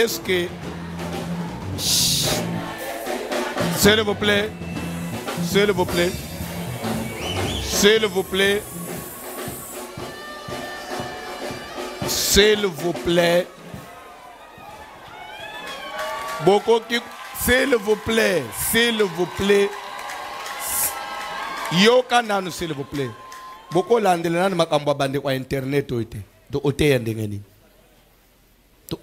est-ce que s'il vous plaît s'il vous plaît s'il vous plaît s'il vous plaît. Bokoki s'il vous plaît s'il vous plaît. Yoka nanu s'il vous plaît. Bokolandela nani makambo ya internet oyo te to oteya ndenge to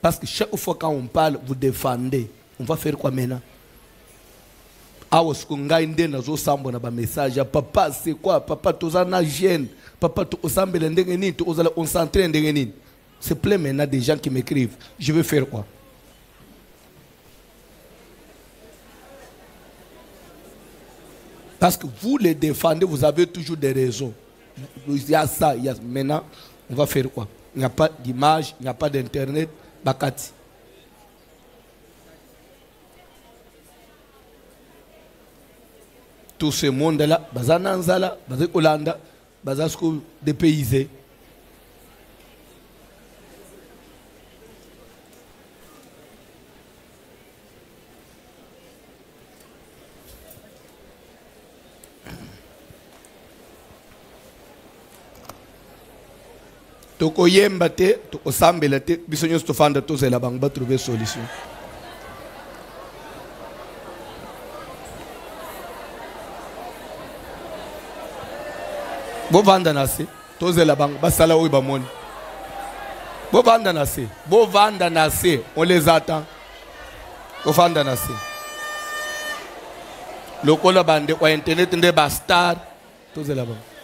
parce que chaque fois quand on parle vous défendez. On va faire quoi maintenant? Awa bamessage ya papa c'est quoi? Papa toza na gêne. Papa toosambela ndenge nini? Toozala concentré ndenge nini? C'est plein maintenant des gens qui m'écrivent. Je vais faire quoi? Parce que vous les défendez, vous avez toujours des raisons. Il y a ça, il y a... maintenant, on va faire quoi? Il n'y a pas d'image, il n'y a pas d'internet, bakati. Tout ce monde là baza na nzala bazali kolanda baza sikodepayse tokoyemba te tokosambela te biso nyonso tofanda tozela bango batrouve solution. Bovanda na se tozela bango basala oyo bamoni. Bovanda na se bovanda na se on les attend. Bovanda na se. Lokola bandeko ya internet nde bastar tozela bango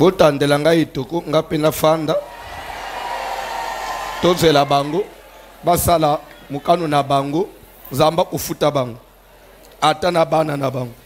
botandela ngai etoko nga mpe nafanda tozela bango basala mokano na bango nzamba kofuta bango. Ata na bana na bango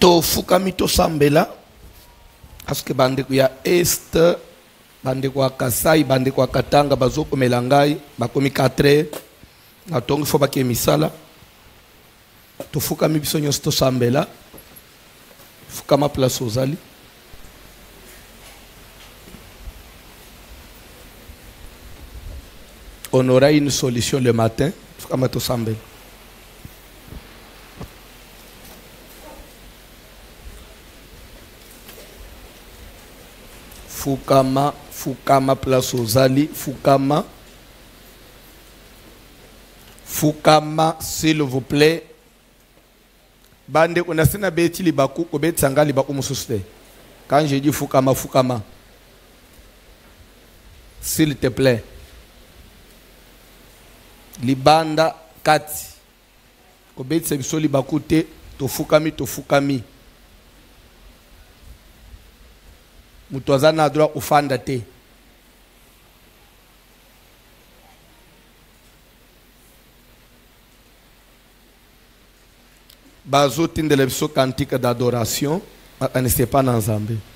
tofukami tosambela. Parceke bandeko ya este bandeko ya kasai bandeko ya katanga bazokomela ngai bakomi 4 heures. Na ntongo fo bakie misala. Tofukami biso nyonso tosambela. Fukama place ozali. On aura une solution le matin. Fukama tosambela fukama fukama place ozali fukama. Fukama s'il vous plaît. Bandeko na se na beti libaku kobetisa nga libaku mosusu te quand je dis fukama fukama. S'il te plaît. Libanda kati. Kobetisa biso libaku te tofukami tofukami moto aza na droit kofanda te bazotindela biso cantique d'adoration bakanisi epa na nzambe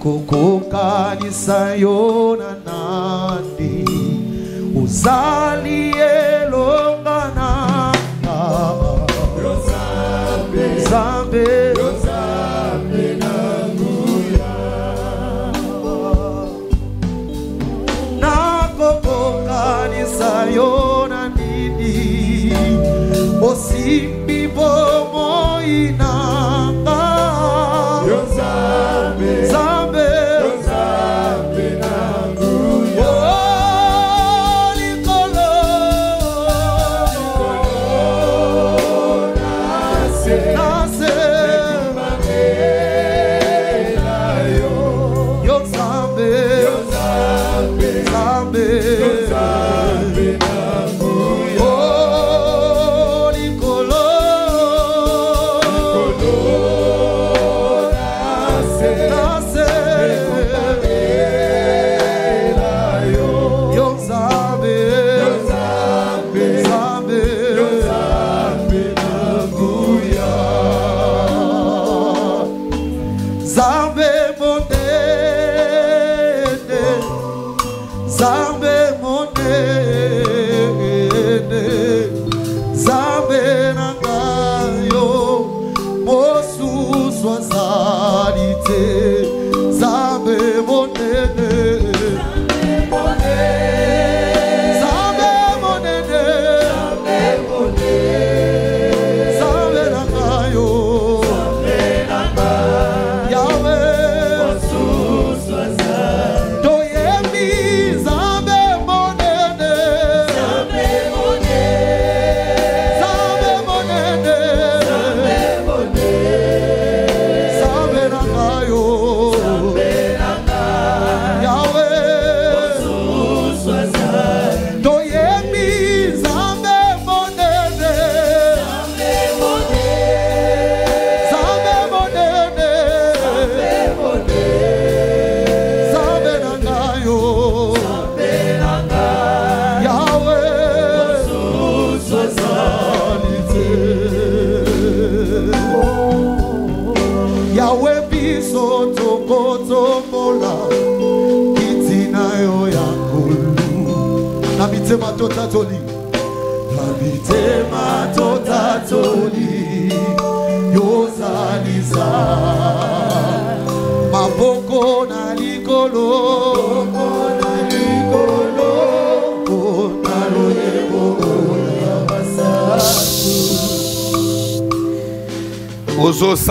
nakokokanisa yo na nandi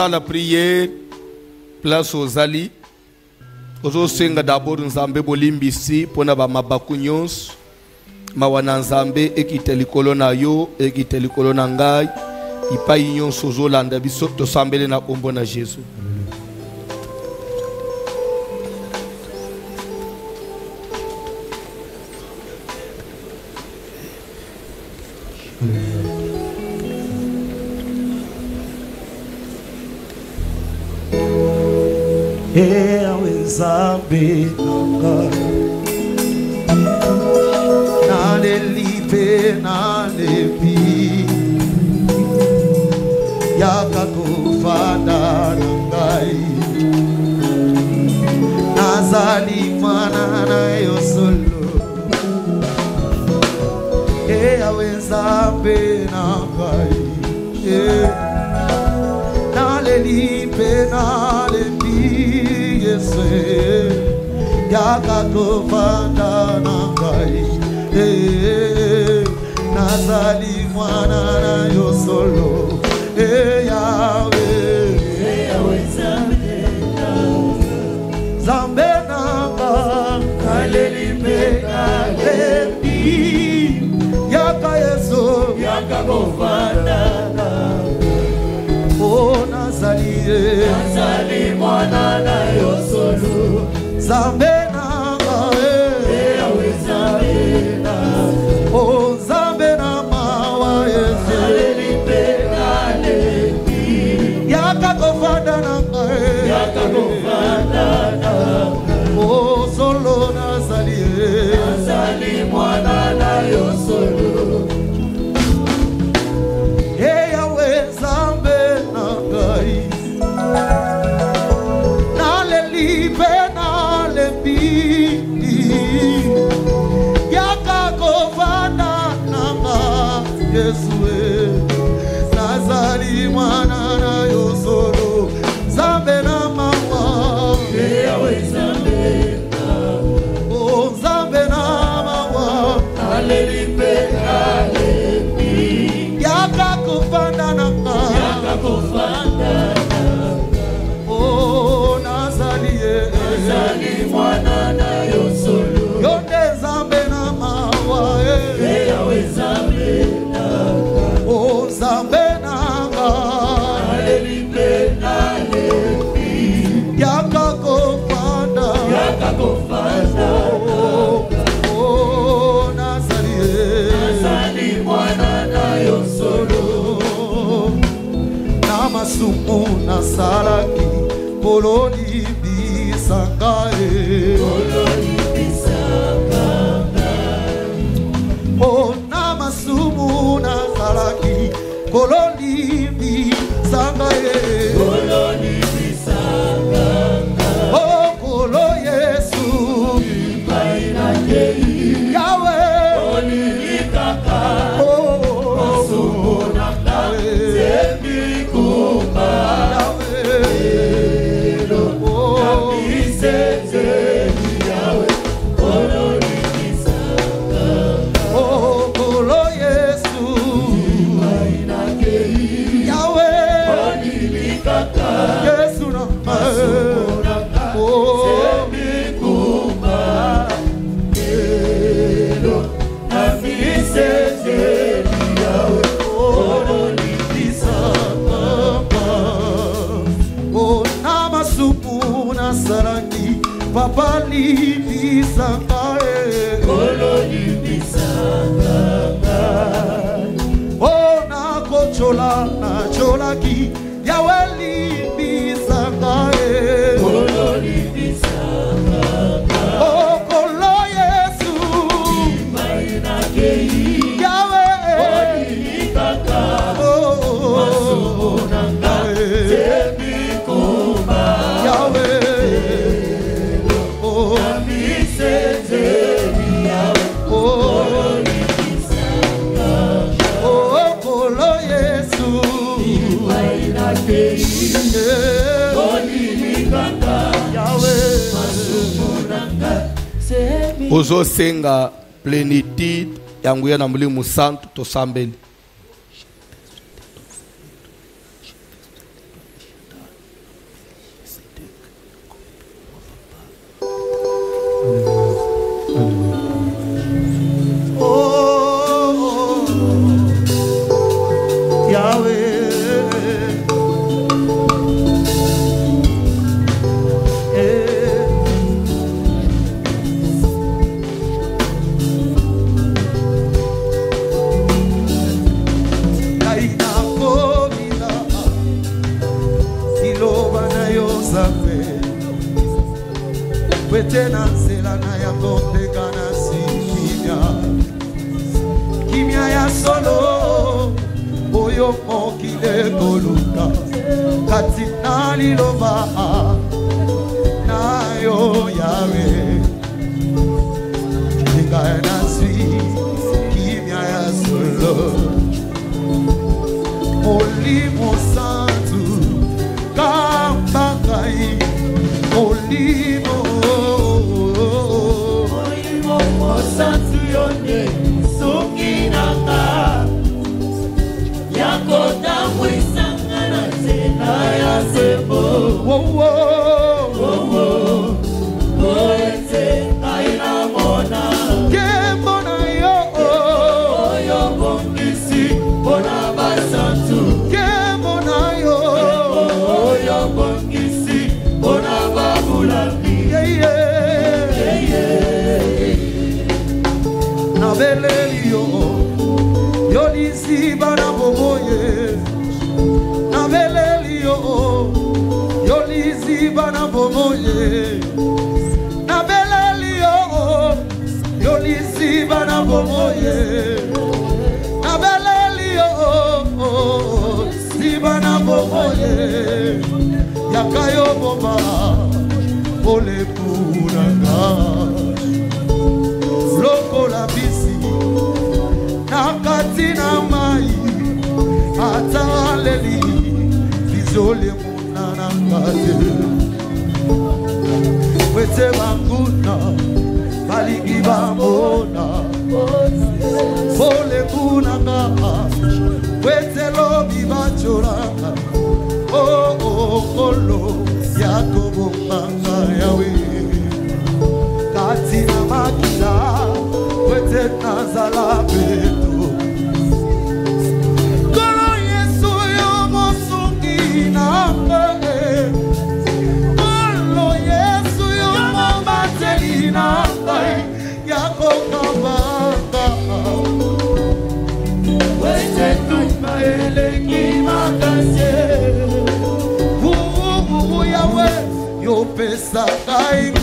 ozosala priere place ozali ozosenga dabord nzambe bolimbisi mpona bamabaku nyonso. Mawa na nzambe ekita likolo na yo ekita likolo na ngai. Epai nyonso ozolanda biso tosambele na kombo na jésus nzambe nanga naleli mpe nalebi yaka kovanda na ngai nazali mwana na yo solo. Eyawe nzambe na ngai. Yeah. naleli mpe nalebi yesu yaka kovanda na ngai. Eh, nazali mwana na yo solo. Eyawe zambe nanga naleli mpe nalebi yaka yesu yaka kovanda o nazali ye. Nazali mwana na yo solo. Zambe yaka kovanda sala aqui, Polônia. tozosenga plenitude yango ya na molimo santu tosambeli. waste of time.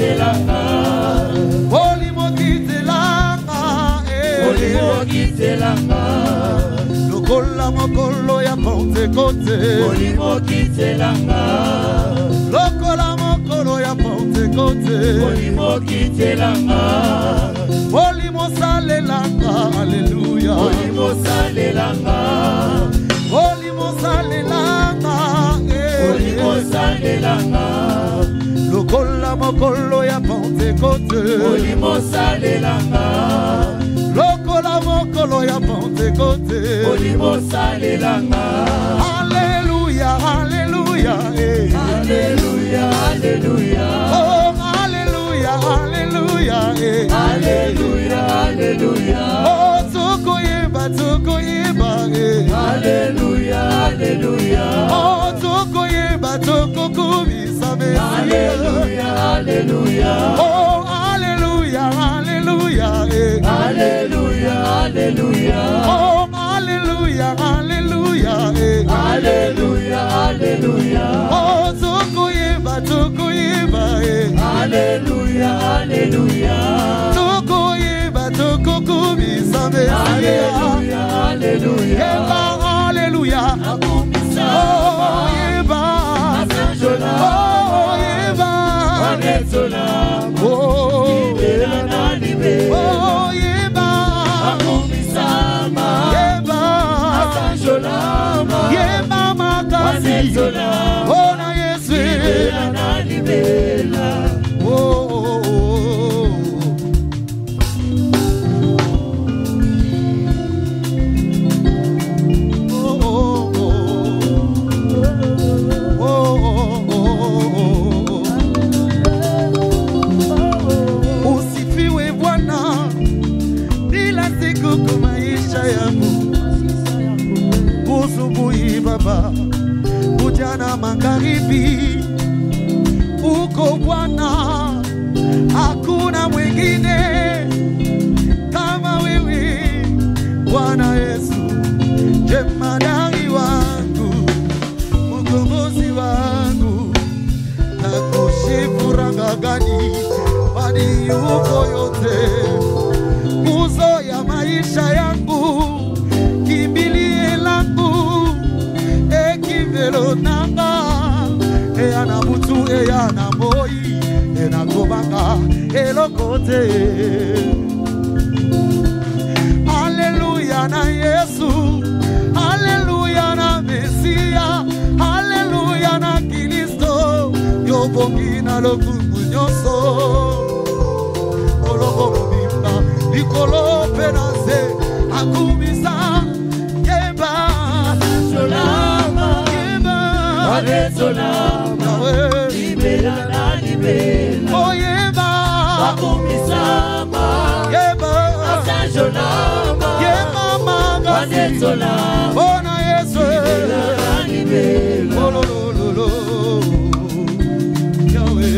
okitelaka eh. olimo okitelaka olimo okitelaka lokola mokolo ya pentekote olimo okitelaka lokola mokolo ya pentekote olimo okitelaka olimo osalelanga aleluya olimo osalelanga olimo osalelanga eh. olimo osalelanga kozala mokolo ya pentekote olimosalelanga lokola mokolo ya pentekote olimosalelanga aleluya aleluya eh. aleluya aleluya oh aleluya aleluya eh. aleluya aleluya oh tukuyibange haleluya haleluya oh tukuyimba tukukubisa mesi haleluya haleluya oh haleluya haleluya eh. haleluya haleluya oh Hallelujah, hallelujah. Eh. Hallelujah, hallelujah. Oh, tukuimba, tukuimba. Eh. Hallelujah, hallelujah. Tukuimba, tukukumisa Mesia. Ah. Hallelujah, hallelujah. Yeba, hallelujah. Nakumisa oh, yeba. Nasanjola. Oh, yeba. Wanetola. Oh, imba. Oh, yeba. Nakumisa. Yeba. Akumbisama, Yeba. Asanjolama, Yeba makasi. Anetola, Oh, na Yesu. Libera na libera, Oh, oh, oh. Oh, magharibi, uko Bwana, hakuna mwingine kama wewe Bwana Yesu, jemadari wangu, mkombozi wangu, nakusifu rangagani hadi yuko yote, nguzo ya maisha yangu, kimbilie langu ekivelo eloko te. Aleluya na yesu aleluya na mesiya aleluya na kristo yobongi na lokumu nyonso. Olongo mobimba likolo mpe na nze akumisa yeba yeba alezolama libela na libela. akomisama asanjolama anetola mpona yesu ololololo yawe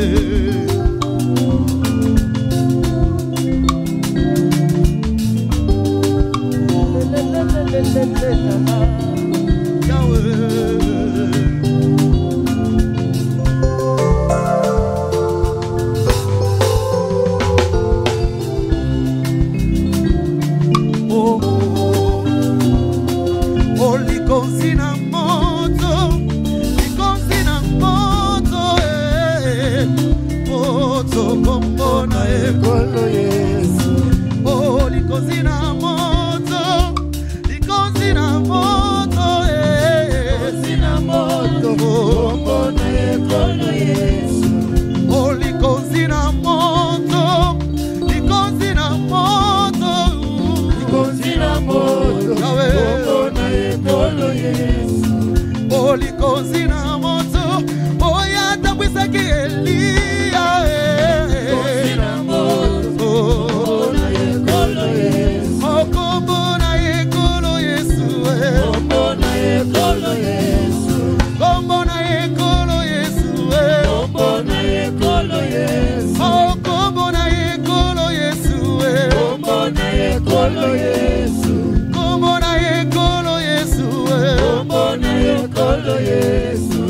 ekolo yesu. Kombo na ekolo yesu eh. kombo na ekolo yesu.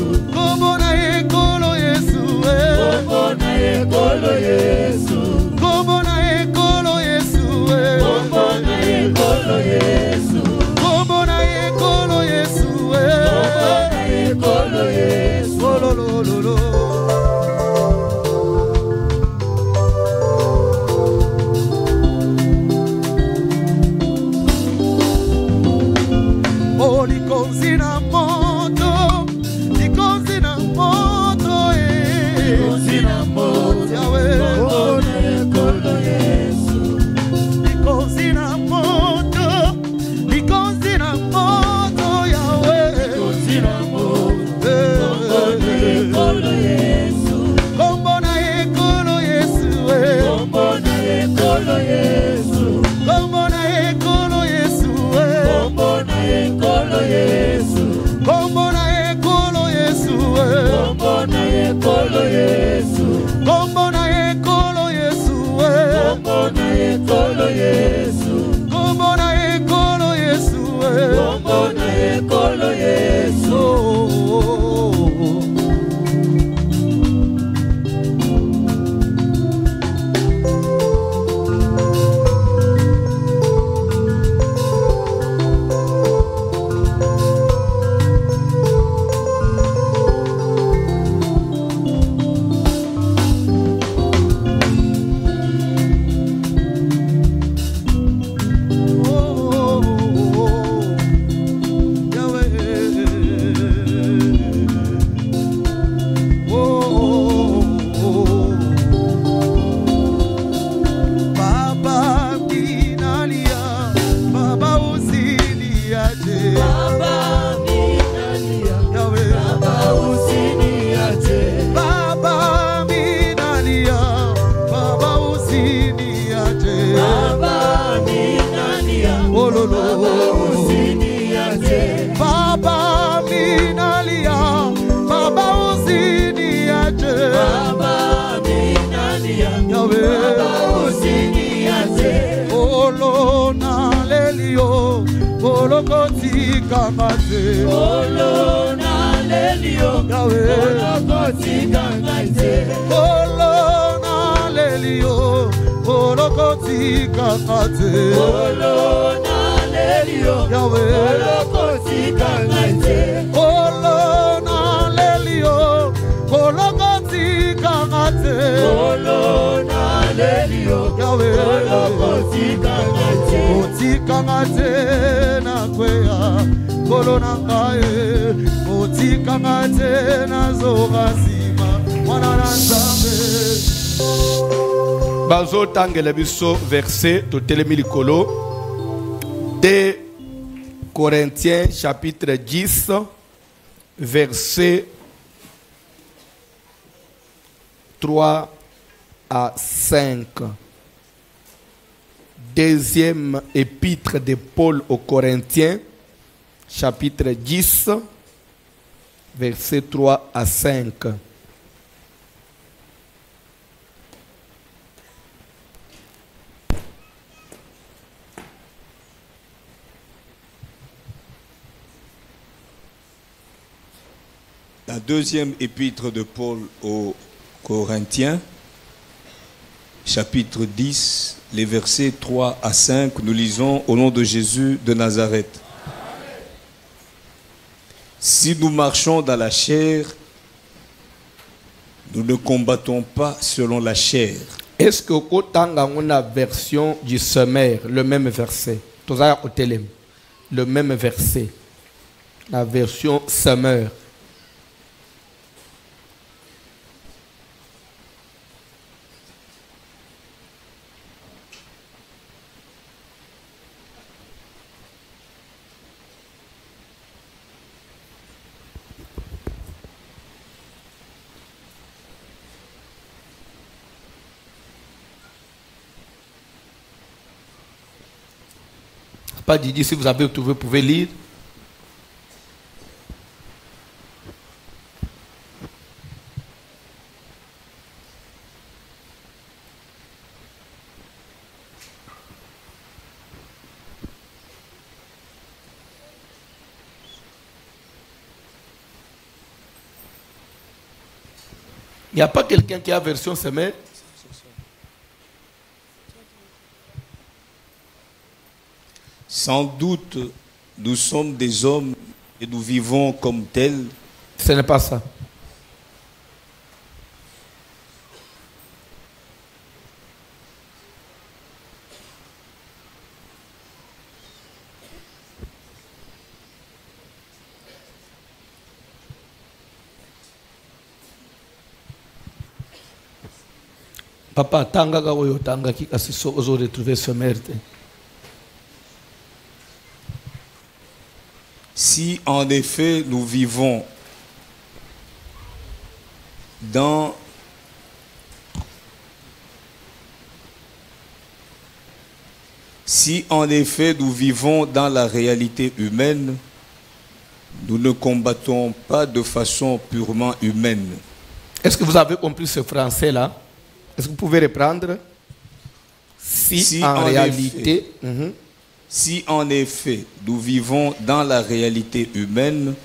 pase Olo na lelio Olokoti kangai te Olo na lelio Olokoti kangai te Olo na lelio Olokoti kangai te Olo na lelio Olokoti kangai te Olo na lelio Olokoti kangai te Olokoti kangai te na kwea ngai otikanga te nazoka nsima mwana na nzambe. Bazotangela biso verset totelemi likolo de corinthiens chapitre 10 verset 3 à 5 deuxième épître de Paul aux Corinthiens chapitre 10 verset 3 à 5 La deuxième épître de Paul aux Corinthiens, chapitre 10, les versets 3 à 5, nous lisons au nom de Jésus de Nazareth. Si nous marchons dans la chair, nous ne combattons pas selon la chair. Est-ce que on a version du sommaire, le même verset? Le même verset. La version sommaire. Pas Didi, si vous avez vous pouvez lire. Il n'y a pas quelqu'un qui a version semaine Sans doute, nous sommes des hommes et nous vivons comme tels. Ce n'est pas ça. papa tangaka oyo otangaki kasi so ozoretrouve sommaire te Si en effet nous vivons dans Si en effet nous vivons dans la réalité humaine, nous ne combattons pas de façon purement humaine. Est-ce que vous avez compris ce français-là? Est-ce que vous pouvez reprendre? Si, Si, en, en réalité, Mhm. Si en effet nous vivons dans la réalité humaine,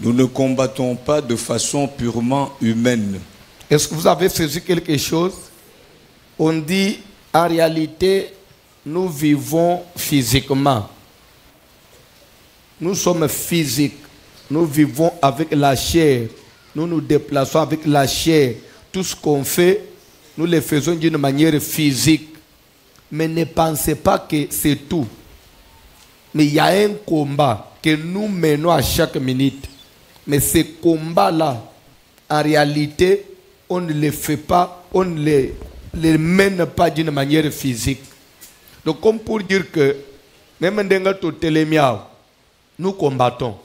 nous ne combattons pas de façon purement humaine. est-ce que vous avez saisi quelque chose? On dit en réalité, nous vivons physiquement. Nous sommes physiques. Nous vivons avec la chair. Nous nous déplaçons avec la chair. Tout ce qu'on fait, nous le faisons d'une manière physique. Mais ne pensez pas que c'est tout. Mais il y a un combat que nous menons à chaque minute. Mais ce combat-là, en réalité, on ne le fait pas, on ne le, mène pas d'une manière physique. Donc, comme pour dire que, même dans nous combattons.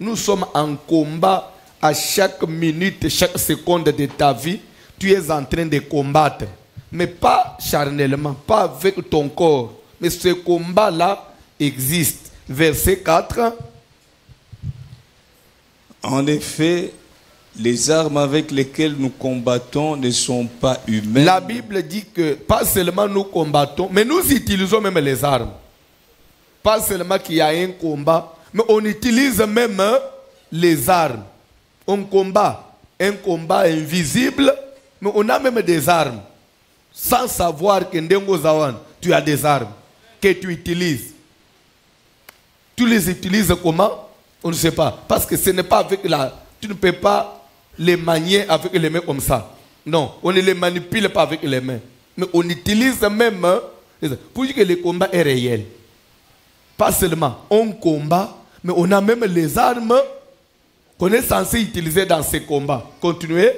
Nous sommes en combat à chaque minute, chaque seconde de ta vie. Tu es en train de combattre. Mais pas charnellement, pas avec ton corps. Mais ce combat-là existe. Verset 4. En effet, les armes avec lesquelles nous combattons ne sont pas humaines. La Bible dit que pas seulement nous combattons, mais nous utilisons même les armes. Pas seulement qu'il y a un combat, mais on utilise même les armes. On combat un combat invisible, mais on a même des armes. Sans savoir que Ndengo Zawan, tu as des armes que tu utilises. Tu les utilises comment? On ne sait pas. Parce que ce n'est pas avec la... Tu ne peux pas les manier avec les mains comme ça. Non, on ne les manipule pas avec les mains. Mais on utilise même hein, pour dire que le combat est réel. Pas seulement on combat, mais on a même les armes qu'on est censé utiliser dans ces combats. Continuez.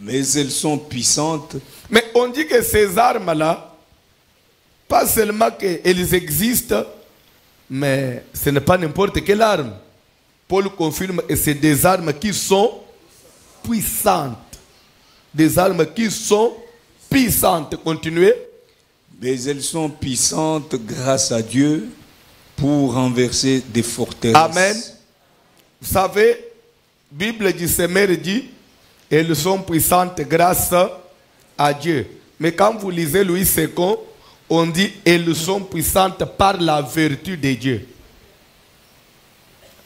Mais elles sont puissantes Mais on dit que ces armes-là, pas seulement qu'elles existent, mais ce n'est pas n'importe quelle arme. Paul confirme que c'est des armes qui sont puissantes. Des armes qui sont puissantes. Continuez. Mais elles sont puissantes grâce à Dieu pour renverser des forteresses. Amen. Vous savez, Bible du Seigneur dit, elles sont puissantes grâce à Dieu. Mais quand vous lisez Louis II, on dit, elles sont puissantes par la vertu de Dieu.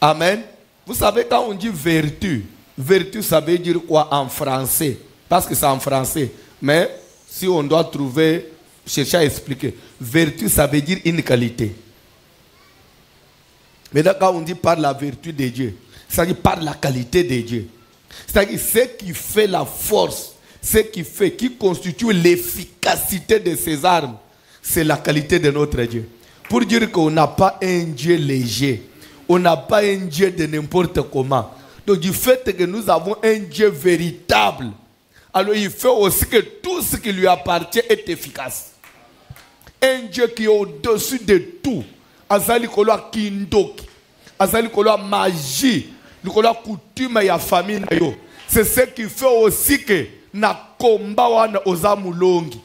Amen. Vous savez, quand on dit vertu, vertu, ça veut dire quoi en français? Parce que c'est en français. Mais si on doit trouver, chercher à expliquer, vertu, ça veut dire une qualité. Maintenant, quand on dit par la vertu de Dieu, c'est-à-dire par la qualité de Dieu. C'est-à-dire ce qui fait la force, ce qui fait, qui constitue l'efficacité de ces armes, c'est la qualité de notre Dieu. Pour dire qu'on n'a pas un Dieu léger, on n'a pas un Dieu de n'importe comment. Donc du fait que nous avons un Dieu véritable, alors il fait aussi que tout ce qui lui appartient est efficace. Un Dieu qui est au-dessus de tout. Azali kolo kindoki. Azali kolo magie. Likolo coutume ya famille na yo. C'est ce qui fait aussi que na komba wana oza mulongi.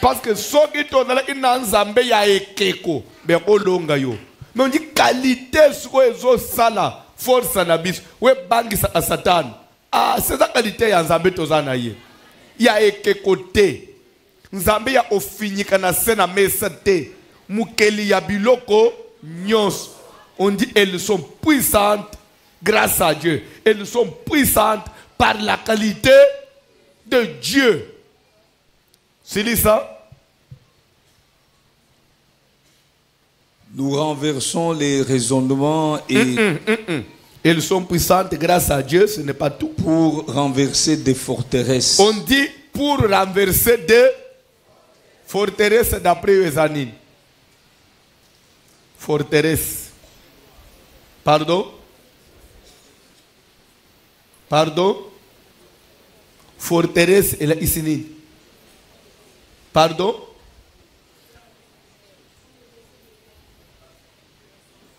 Parce que soki tozalaki na nzambe ya ekeko bekolonga yo. Me on dit qualité sikoyo ezosala force na biso. Webangisaka satani ah, seza qualité ya nzambe toza na ye. Ya ekeko te. Nzambe ya ofinyika na se na mesa te. Mokeli ya biloko nyonso. On dit elles sont puissantes grâce à Dieu elles sont puissantes par la qualité de Dieu c'est ça? Nous renversons les raisonnements et Elles sont puissantes grâce à Dieu, ce n'est pas tout. pour renverser des forteresses. On dit pour renverser des forteresses d'après Ezanine. Forteresse. Pardon? Pardon? Forteresse et la ici. Pardon?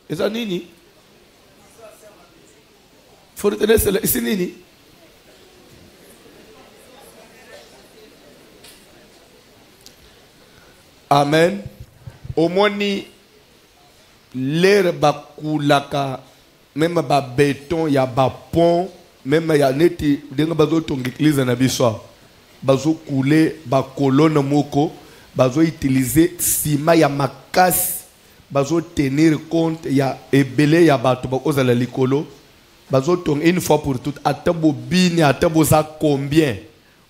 Eza nini forteresse la esi nini amen. Omoni lere bakulaka meme babeton ya bapont meme ya neti ndenge bazotonga eglize na biso awa. Bazokule bakolone moko bazoutilize nsima ya makasi bazotenir compte ya ebele ya bato bakozala likolo. Bazotonga une fois pour toute ata bobini ata boza combien.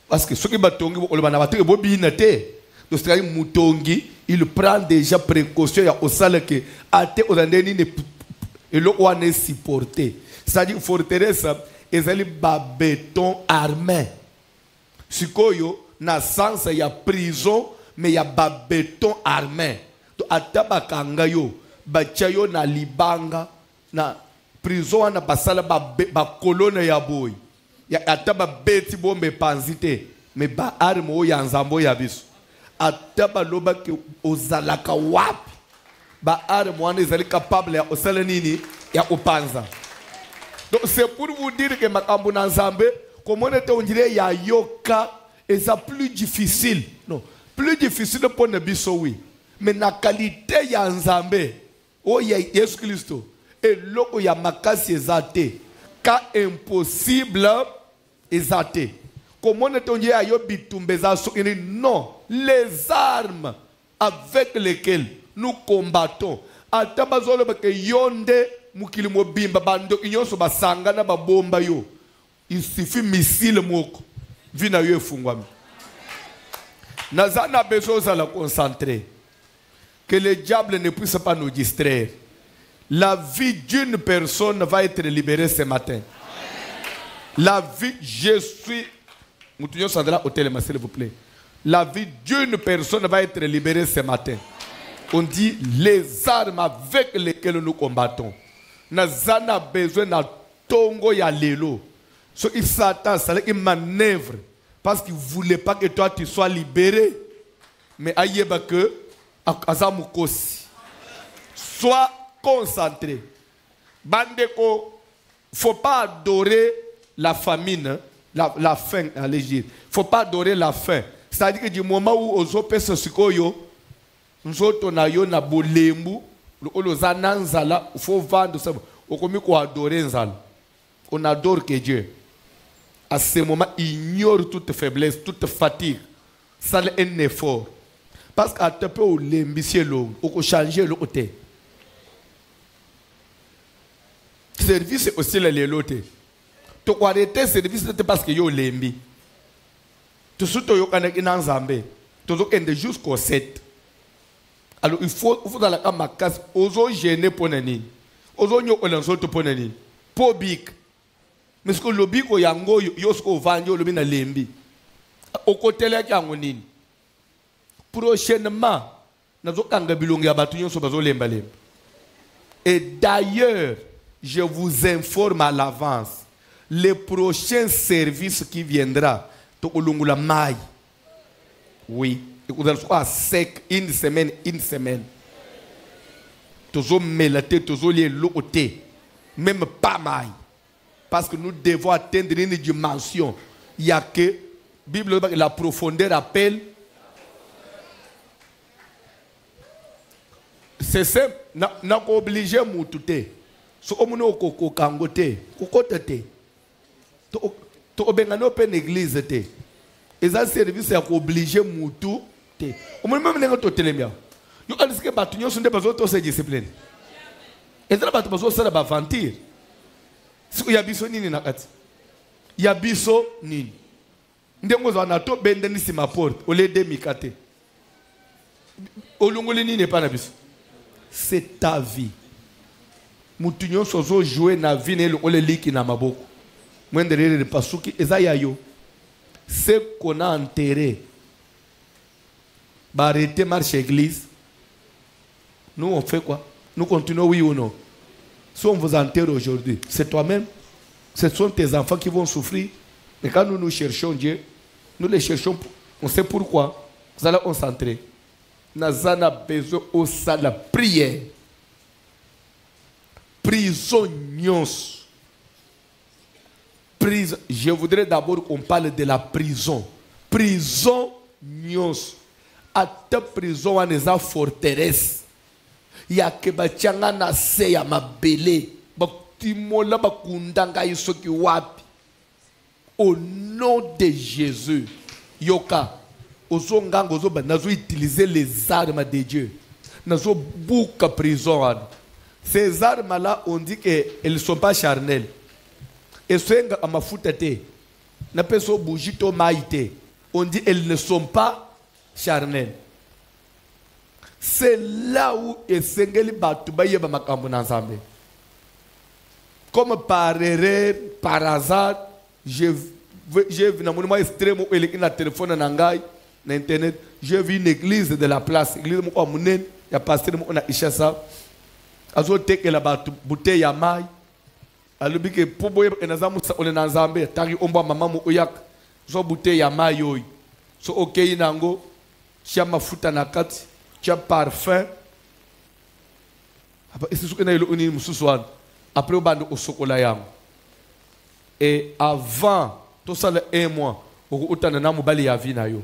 Parce que soki batongi oloba na bato ke te. Donc c'est mutongi il prend déjà précaution ya osala ke ate oza nde nini eloko wana esupporte c'est-à-dire forteresse ezali babeton armé. Sikoyo na sansa ya prison mais ya babeton armé. To ata bakanga yo batya yo na libanga na prison wana basala bakolone ya boye. Ya ata babeti bombe epanzi te me baarme oyo ya nzambe oyo ya biso. Ata balobaki ozalaka wapi? Baarme wana ezali capable ya osala nini? Ya kopanza donc c'est pour vous dire que makambo na nzambe komona te ondire ya yoka eza plus difficile. Non plus difficile mpo na biso wi mais na ya nzambe oyo ya yesu kristo eloko ya makasi eza te ka impossible eza te komona te ondire ayo bitumba eza non les armes avec lesquelles nous combattons. Ata bazoloba ke yo nde mokili mobimba bandoki nyonso basangana babomba yo il suffit misile moko vi yo efungwami besoin que le diable ne puisse pas nous distraire la vie d'une personne va être libérée ce matin La vie, je suis. Moutounio Sandra Hôtel, s'il vous plaît. La vie d'une personne va être libérée ce matin. On dit les armes avec lesquelles nous combattons. Nazana besoin de tongo ya lelo. So il Satan, une manœuvre. Parce qu'il voulait pas que toi tu sois libéré. Mais ayeba que azamukosi. Sois concentré. Bandeko, faut pas adorer la famine, la, la faim à l'Égypte. faut pas adorer la faim. C'est-à-dire que du moment où ozopesa sikoyo, nzoto na yo na bolembu, olo za na nzala, faut vendre ça. Okomi ko adorer nzala. On adore que Dieu. À ce moment, ignore toute faiblesse, toute fatigue. Ça c'est un effort. Parce qu'à te peu au lembi long, on changer le côté. Service aussi le loté. Tu arrêter service parce que yo lembi. Tu surtout yo kana ina nzambe. Tu zo ende jusqu'au 7. Alors il faut il faut dans la makas ozo gêner pour nani? Ozo nyo olanso to pour nani? Po big. Mais ce que le big o yango yo sko vanjo lo bina lembi. Okotele kyango nini. Prochainement nazokanga bilongo ya bato nyonso bazolemba lemba. Et d'ailleurs, je vous informe à l'avance, le prochain service qui viendra, Tokolungula Mai. Oui, vous allez à sec, une semaine, une semaine. Toujours mélaté, toujours lié l'auté. Même pas maille. Parce que nous devons atteindre une dimension. Il y a que, Bible, la profondeur appelle. C'est simple. Na obligé mutu te. So omune okokango te. Kokota te. To to obenga no pe église te. Eza service ya obligé mutu te. Omoni meme ndenge totelemi awa yo andisike bato nyonso nde bazotosa discipline. Ezala bato bazosala bavantire siko ya biso nini na kati? Ya biso nini? Ndenge ozala na tobende ni nsima porte olede mika te olongoli nini epai na biso? C'est ta vie. Motu nyonso azojoue na vie na elongoli eliki na maboko. Mwendelelele pasuki eza ya yo. Seko na enterret baarrêté marche église. Nous on fait quoi? Nous continuons oui ou non? Si on vous enterre aujourd'hui c'est toi-même. Ce sont tes enfants qui vont souffrir. Mais quand nous nous cherchons Dieu nous les cherchons on sait pourquoi. Vous allez concentrer naza na besoin osala prière. Prison nyonso prison je voudrais d'abord qu'on parle de la prison. Prison nyonso ata prison wana eza forteresse. Yake batianga na se ya mabele batimola bakunda ngai soki wapi. Au nom de jésus yoka ozonganga ozoba nazoutiliser les armes de dieu. Nazobuka prison wana. Ces armes là on dit qu'elles sont pas charnelles. Esoyenga amafuta te. Napesa obugi to mai te. On dit elles ne sont pas charnelles c'est là où esengeli bato bayeba makambo na nzambe. Comme par erreur par hasard j'ai vu na moni mwa extrême oyo eleki na telefone na ngai na internet. J'ai vu une église de la place église moko ya monene ya pasteur moko na ishasa azotekela bato bouteille ya mai alobi ke mpo boyebake naza mosakoli na nzambe ataki ombo ya zwa bouteille ya mai oyo. So okei nango tia mafuta na kati tia parfum. Esi soki na après obanda osokola yango et avant tosala un mois okoutana na mobali ya vi na yo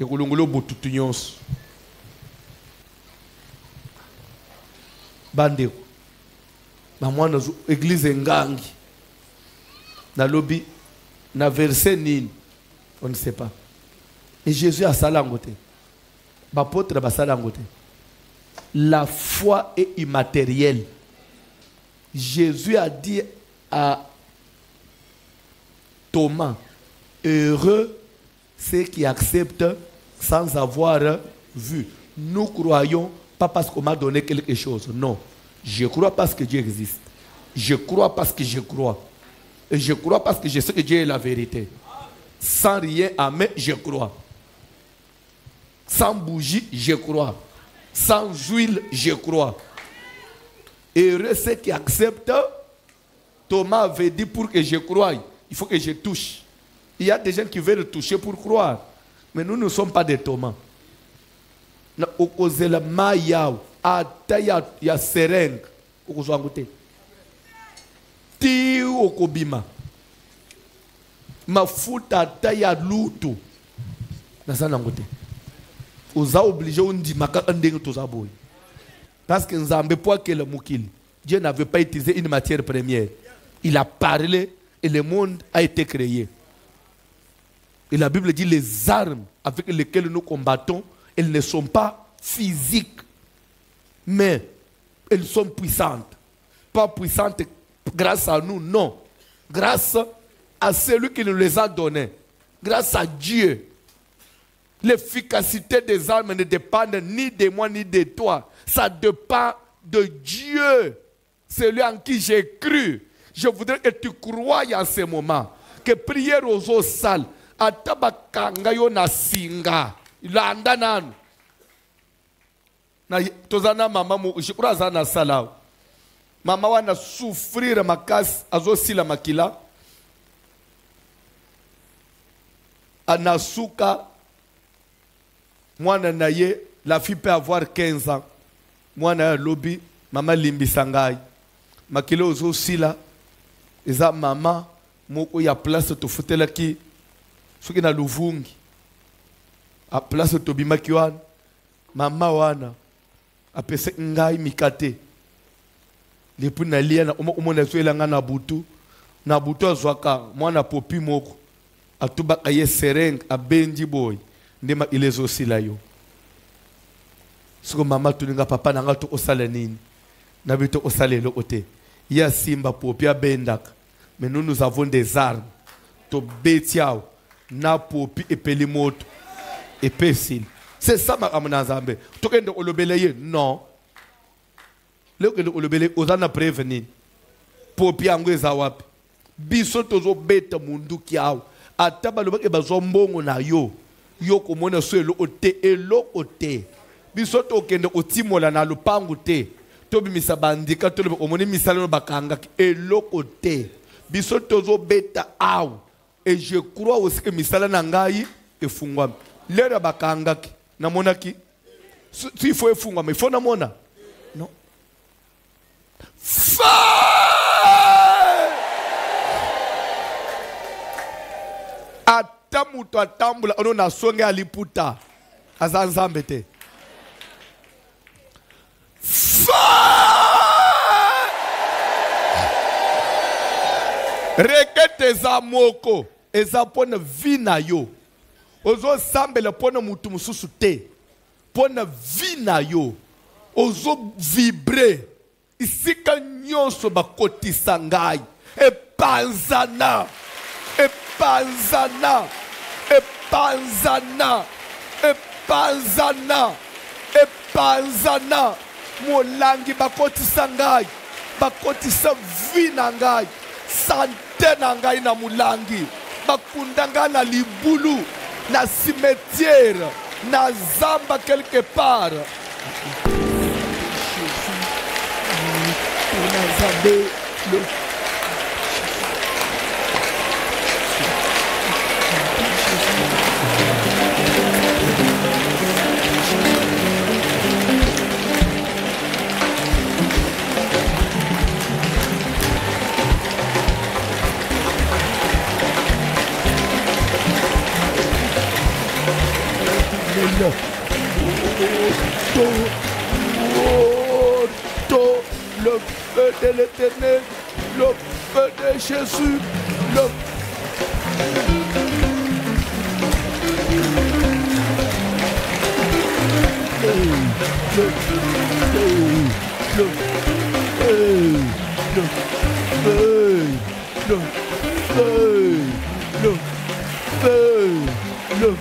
ekolongola botutu nyonso bandeko bamwana eglize ngangi nalobi na verset on ne sait pas. Et jésus asala yango te bapotre basala yango te la foi est immatérielle. Jésus a dit à Thomas heureux ceux qui acceptent sans avoir vu. Nous croyons pas parce qu'on m'a donné quelque chose. Non. Je crois parce que Dieu existe. Je crois parce que je crois. Et je crois parce que je sais que Dieu est la vérité. Sans rien à mettre, je crois. Sans bougie, je crois. Sans huile, je crois. Heureux ceux qui acceptent. Thomas avait dit pour que je croie, il faut que je touche. Il y a des gens qui veulent toucher pour croire. Mais nous ne sommes pas des Thomas. Okozela mayao ata ya, ya sereng okozwa yango te ti okobima mafuta lutu oza oblige ondima kaka ndenge toza parce que nzambe po akela mokili dieu n'avait pas utilisé une matière première. Il a parlé et le monde a été créé. Et la bible dit les armes avec lesquelles nous combattons elles ne sont pas physiques mais elles sont puissantes. Pas puissantes grâce à nous non. Grâce à celui qui nous les a données. Grâce à Dieu L'efficacité des armes ne dépend ni de moi ni de toi. Ça dépend de Dieu, celui en qui j'ai cru. Je voudrais que tu croies en ce moment. Que prière aux eaux sales. Atabakanga yo na singa. Landa nanu. Na tozana mama mu je crois za na sala. Mama wana souffrir azosila makila. Anasuka mwana na ye la fille peut avoir 15 ans. Mwana ya lobi mama limbisa ngai makili ozosila eza mama moko ya place tofutelaki. Soki na luvungi a place tobimaki wana. Mama wana apese ngai mikate. Lepu nalia na omona ezoyela na butu. Na butu azwaka mwana popi moko. Atubaka ye serenge abendi boye nde makili ezosila yo. Siko mama tuninga papa na nga to osala nini. Nabi to osala eloko te ye asimba popi mais nous nous avons des armes. Tobeti awa na popi epeli moto epe esili c'est ça makambo na nzambe tokende olobela ye non. Lekokende olobela ye oza na preuve nini popi yango eza wapi. Biso tozobeta munduki awa ata balobaki bazwa na yo yo komona so eloko te eloko te biso tokende kotimola na lopango te. Tobimisa bandika tolobi omoni misala no bakangaki eloko te biso tozobeta awa et je crois aussi que misala na ngai efungwami. Lero ya bakangaki namonaki? Si ifo efungwama ifo namona. Non. Fire! Ata moto atambola ono na songe ya liputa. Aza nzambe te. Rekete eza moko eza mpo na vi na yo. Ozosambela mpo na motu mosusu te mpo na vi na yo. Ozovibre esika nyonso bakotisa ngai. Epanzana epanzana epanzana epanzana epanzana molangi bakotisa ngai bakotisa vi na ngai sante na ngai na molangi bakunda ngai na libulu na cimetière na zamba quelque part le le feu de l'éternel, le feu de Jésus, le le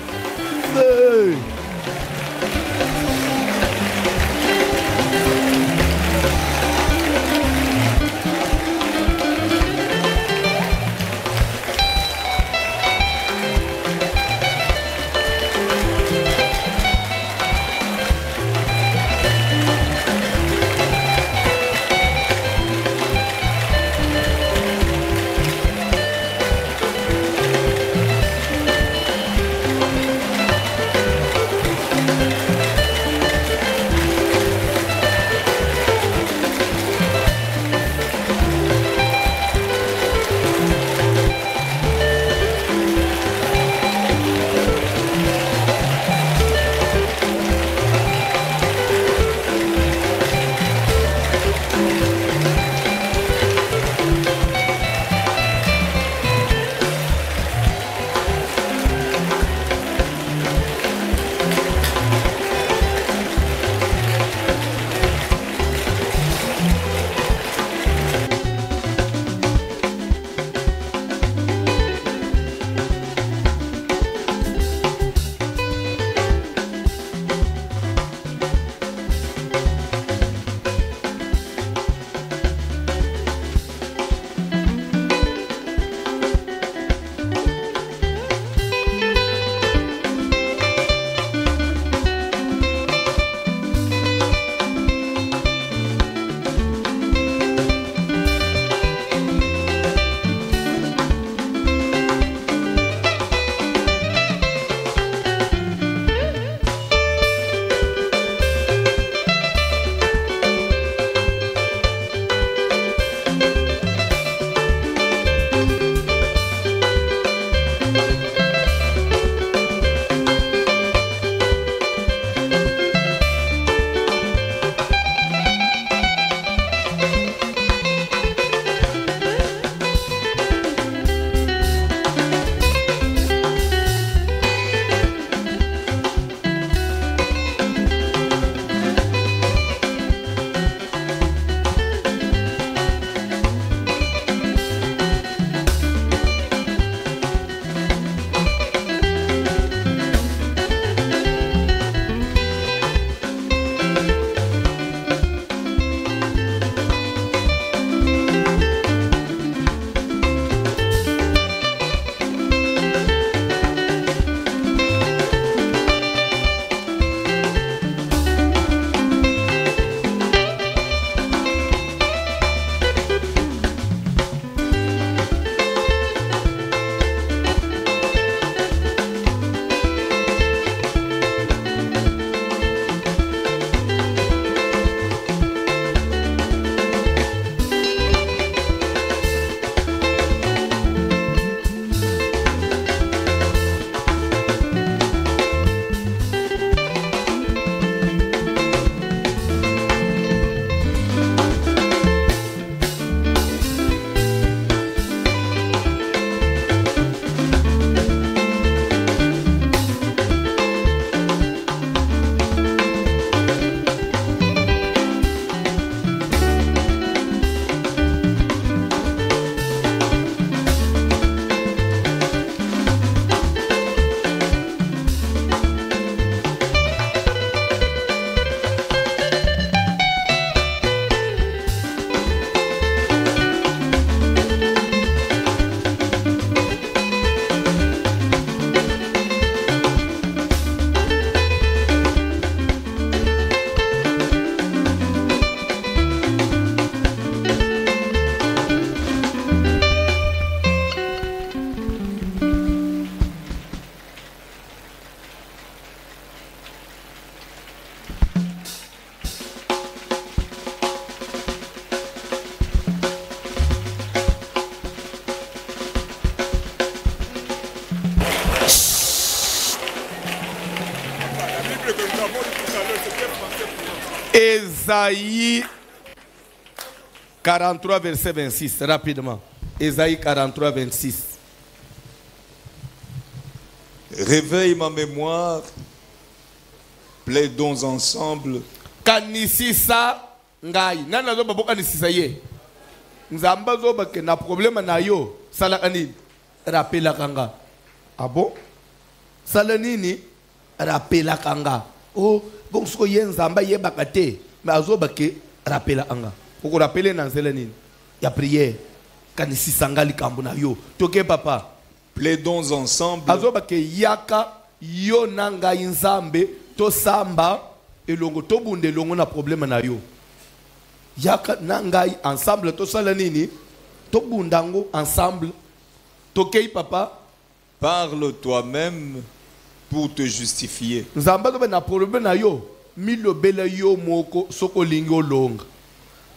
Ésaïe 43, verset 26, rapidement. Ésaïe 43, 26. Réveille ma mémoire, plaidons ensemble. kanisisa ngai nani azoba bokanisisa ye? Nzambe azoba ke na probleme na yo. Salaka nini? Rapelaka nga. Abo sala nini? Rapelaka nga. O bongo soko ye nzambe ayebaka te me azoba ke rapelaka nga okorapele na nzela nini? Ya priere kanisisa nga likambo na yo. Toke papa. Plaidons ensemble. Azoba ke yaka yo na ngai nzambe tosamba elongo tobunda elongo na probleme na yo. Yaka na ngai ensemble tosala nini? Tobunda yango ensemble. Tokei papa. Parle toi-même pour te justifier. nzambe azoba na probleme na yo yo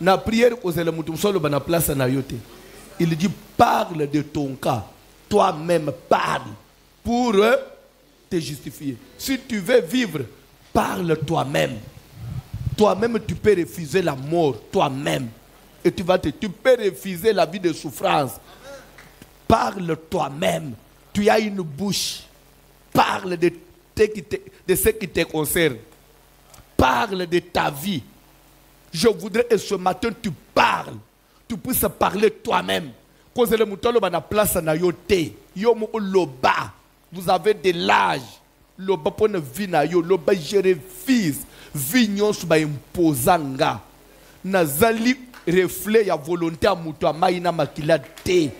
na na place na il dit parle de ton cas. Toi-même parle pour euh, te justifier. Si tu veux vivre parle toi-même. Toi-même tu peux refuser la mort toi-même. Et tu vas te tu peux refuser la vie de souffrance. Parle toi-même. Tu as une bouche. Parle de, de ce qui te concerne parle de ta vie. Je voudrais que ce matin tu parles. Tu puisses parler toi-même. Loba. Vous avez de l'âge. Loba mpo na vie na yo. Loba je refuse. Vie nyonso baimposa nga nazali reflet ya volonté ya moto amai na makila te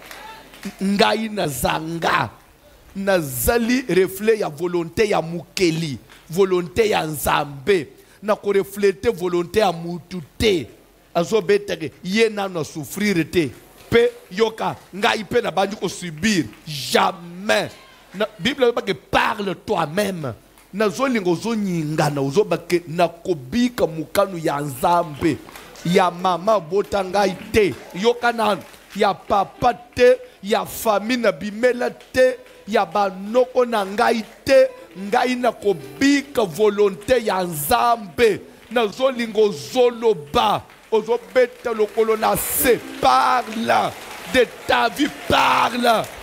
ngai nazanga. Nazali reflet ya volonté ya mokeli volonté ya nzambe na koreflete volonté ya mutu te. Azobetake ye nano asouffrir te. Mpe yoka ngai mpe nabandi kosubir jamais. Bible azobake parle toi-même. Nazolinga ozonyingana ozobake nakobika mokano ya nzambe. Ya mama abota ngai te. Yoka nano ya papa te. Ya fami na bimela te. Ya banoko na ngai ngai nakobika volonté ya nzambe. Nazolinga ozoloba ozobeta lokolo na se. Parle. De ta vie parle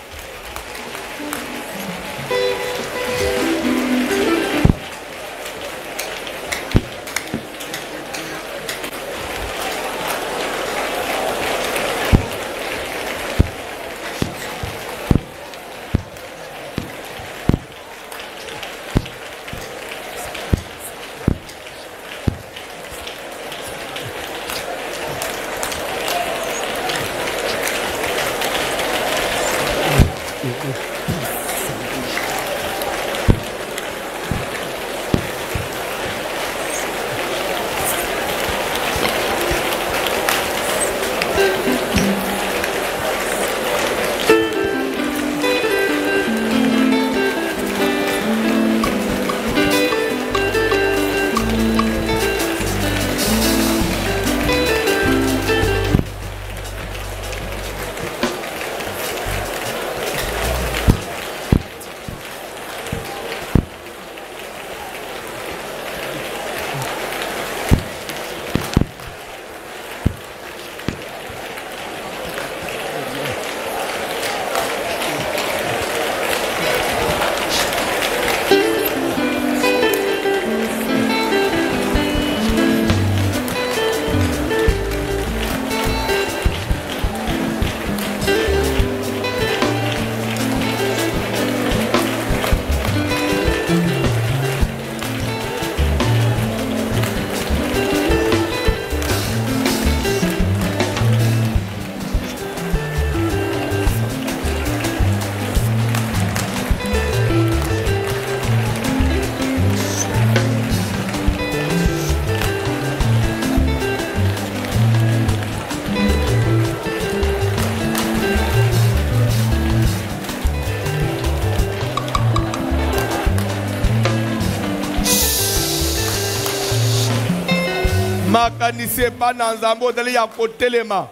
makanisi epa na nzambe ozali ya kotelema.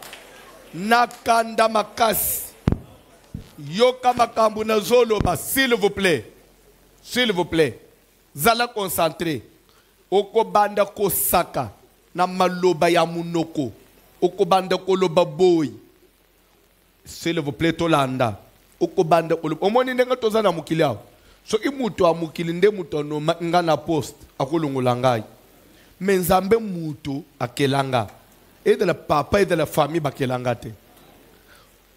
Nakanda makasi. Yoka makambo nazoloba s'il vous plaît. S'il vous plaît. Zala concentré. Okobanda kosaka na maloba ya munoko. Okobanda koloba boyi s'il vous plaît tolanda. Okobanda koloba. Omoni ndenge toza na mokili awa. Soki moto amokili nde moto anoma nga na poste akolongola ngai me nzambe moto akela nga ezala papa ezala famille bakela nga te.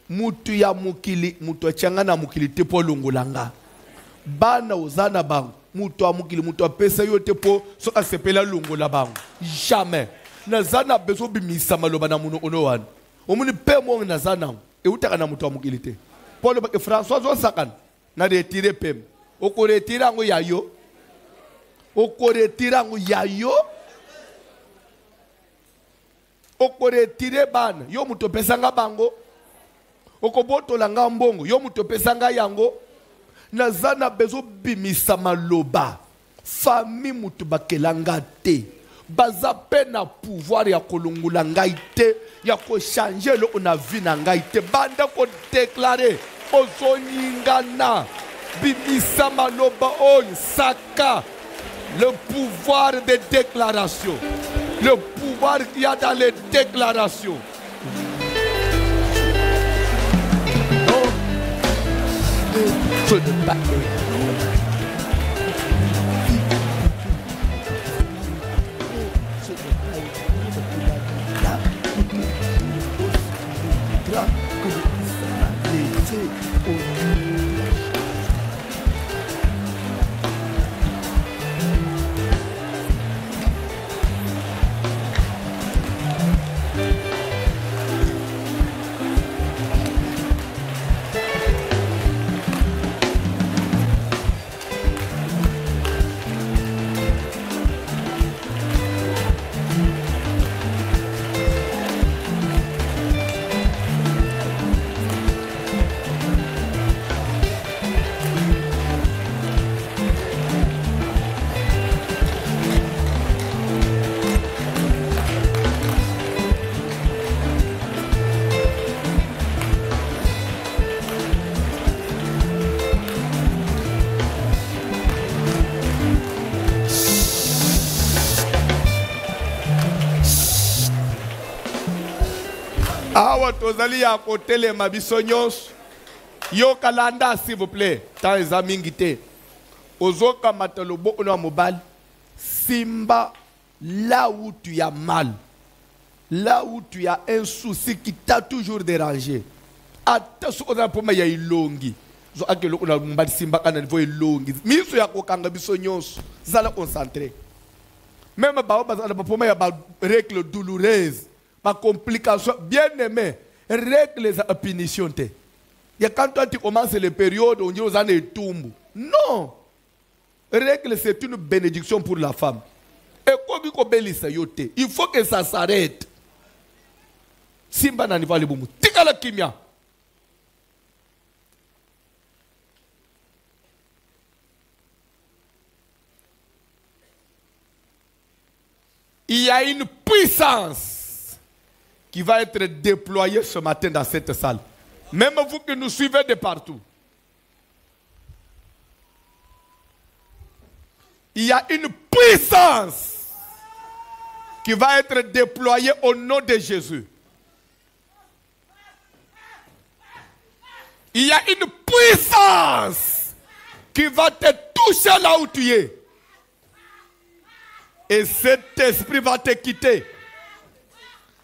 Mutu ya mokili mutu atia nga na mokili te mpo alongola nga bana oza na bango. Mutu ya mokili mutu apesa yo te mpo soki asepeli alongola bango. Jamais. Naza na bezo obimisa maloba na monoko ono wana. Omoni mpe mongo naza nango eutaka na moto ya mokili te. Mpo alobaki françois ozosakana na retire pembe okoretire yango ya yo. Okoretire yango ya yo okoretire bana. Yo moto opesanga bango. Okobotola nga mbongo. Yo moto opesa ngai yango. Naza na bezo obimisa maloba. Fami moto bakela nga te. Baza mpe na pouvoir ya kolongola ngai te ya kochange eloko na vi na ngai te. Banda kodeklare ozoningana bimisa maloba oyo saka. Le pouvoir de déclaration le pouvoir qu'il y a dans les déclarations awa tozali ya kotelema biso nyonso. Yoka landa s'il vous plaît. Ntan eza mingi te. Ozokamata loboko na mobali. Simba là où tu as mal. Là où tu as un souci qui t'a toujours dérangé. Ata soki oza na mpoma ya elongi zo ake eloko na mobali simbaka na niveau elongi miso ya kokanga biso nyonso. Zala concentré. Même bao baza na bapoma ya baregle douloureuse bacomplication bien aimé règle eza punition te ya quand toi tu commences les périodes on dit oza na etumbu non. Règle c'est une bénédiction pour la femme. Yo te il faut que ça s'arrête. Simba na niveau ya libumu tikala kimia. Il y a une puissance qui va être déployée ce matin dans cette salle. Même vous qui nous suivez de partout. Il y a une puissance qui va être déployée au nom de Jésus. Il y a une puissance qui va te toucher là où tu es. Et cet esprit va te quitter.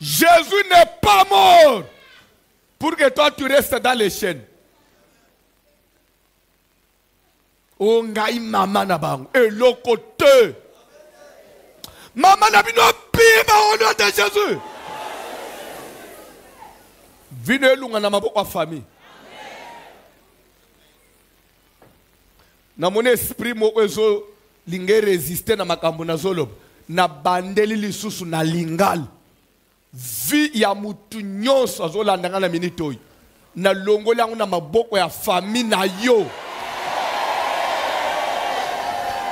Jésus n'est pas mort pour que toi tu restes dans les chaînes. o ngai mama na bango. Eloko te mama na bino bima au nom de jésus. Vino elunga na maboko ya famille. Namoni esprit moko ezolinga eresiste na makambo nazoloba na bandeli lisusu na lingala vi ya mutu nyonso azolanda ngai na minute oyo. Nalongoli yango na maboko ya fami na yo.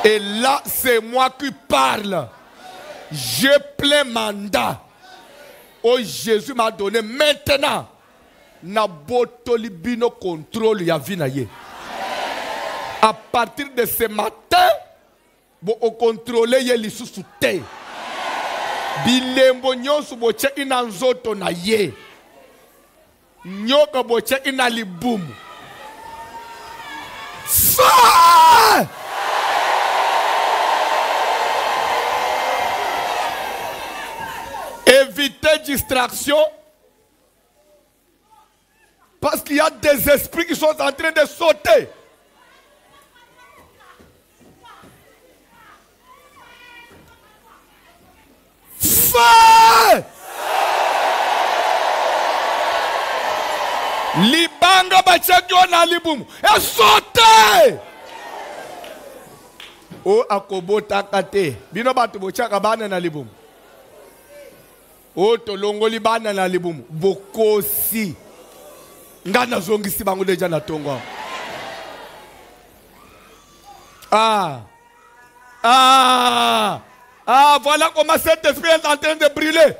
Et là c'est moi qui parle. J'ai plein mandat. Oh jésus m'a donné maintenant. Nabotoli bino contrôle ya vie na ye. À partir de ce matin bokokontrole ye lisusu te bilembo nyonso botyeki na nzoto na ye. Nyoka botyeki na libumu. Fa! Évitez distraction. Parce qu'il y a des esprits qui sont en train de sauter feu libanga batyaki yo na libumu. Esote! O akobotaka te. Bino bato botyaka bana na libumu. O tolongoli bana na libumu. Bokosi. Ngai nazongisi bango deja na ntongo awa. Ah! Ah Ah, voilà comment cet esprit est en train de brûler.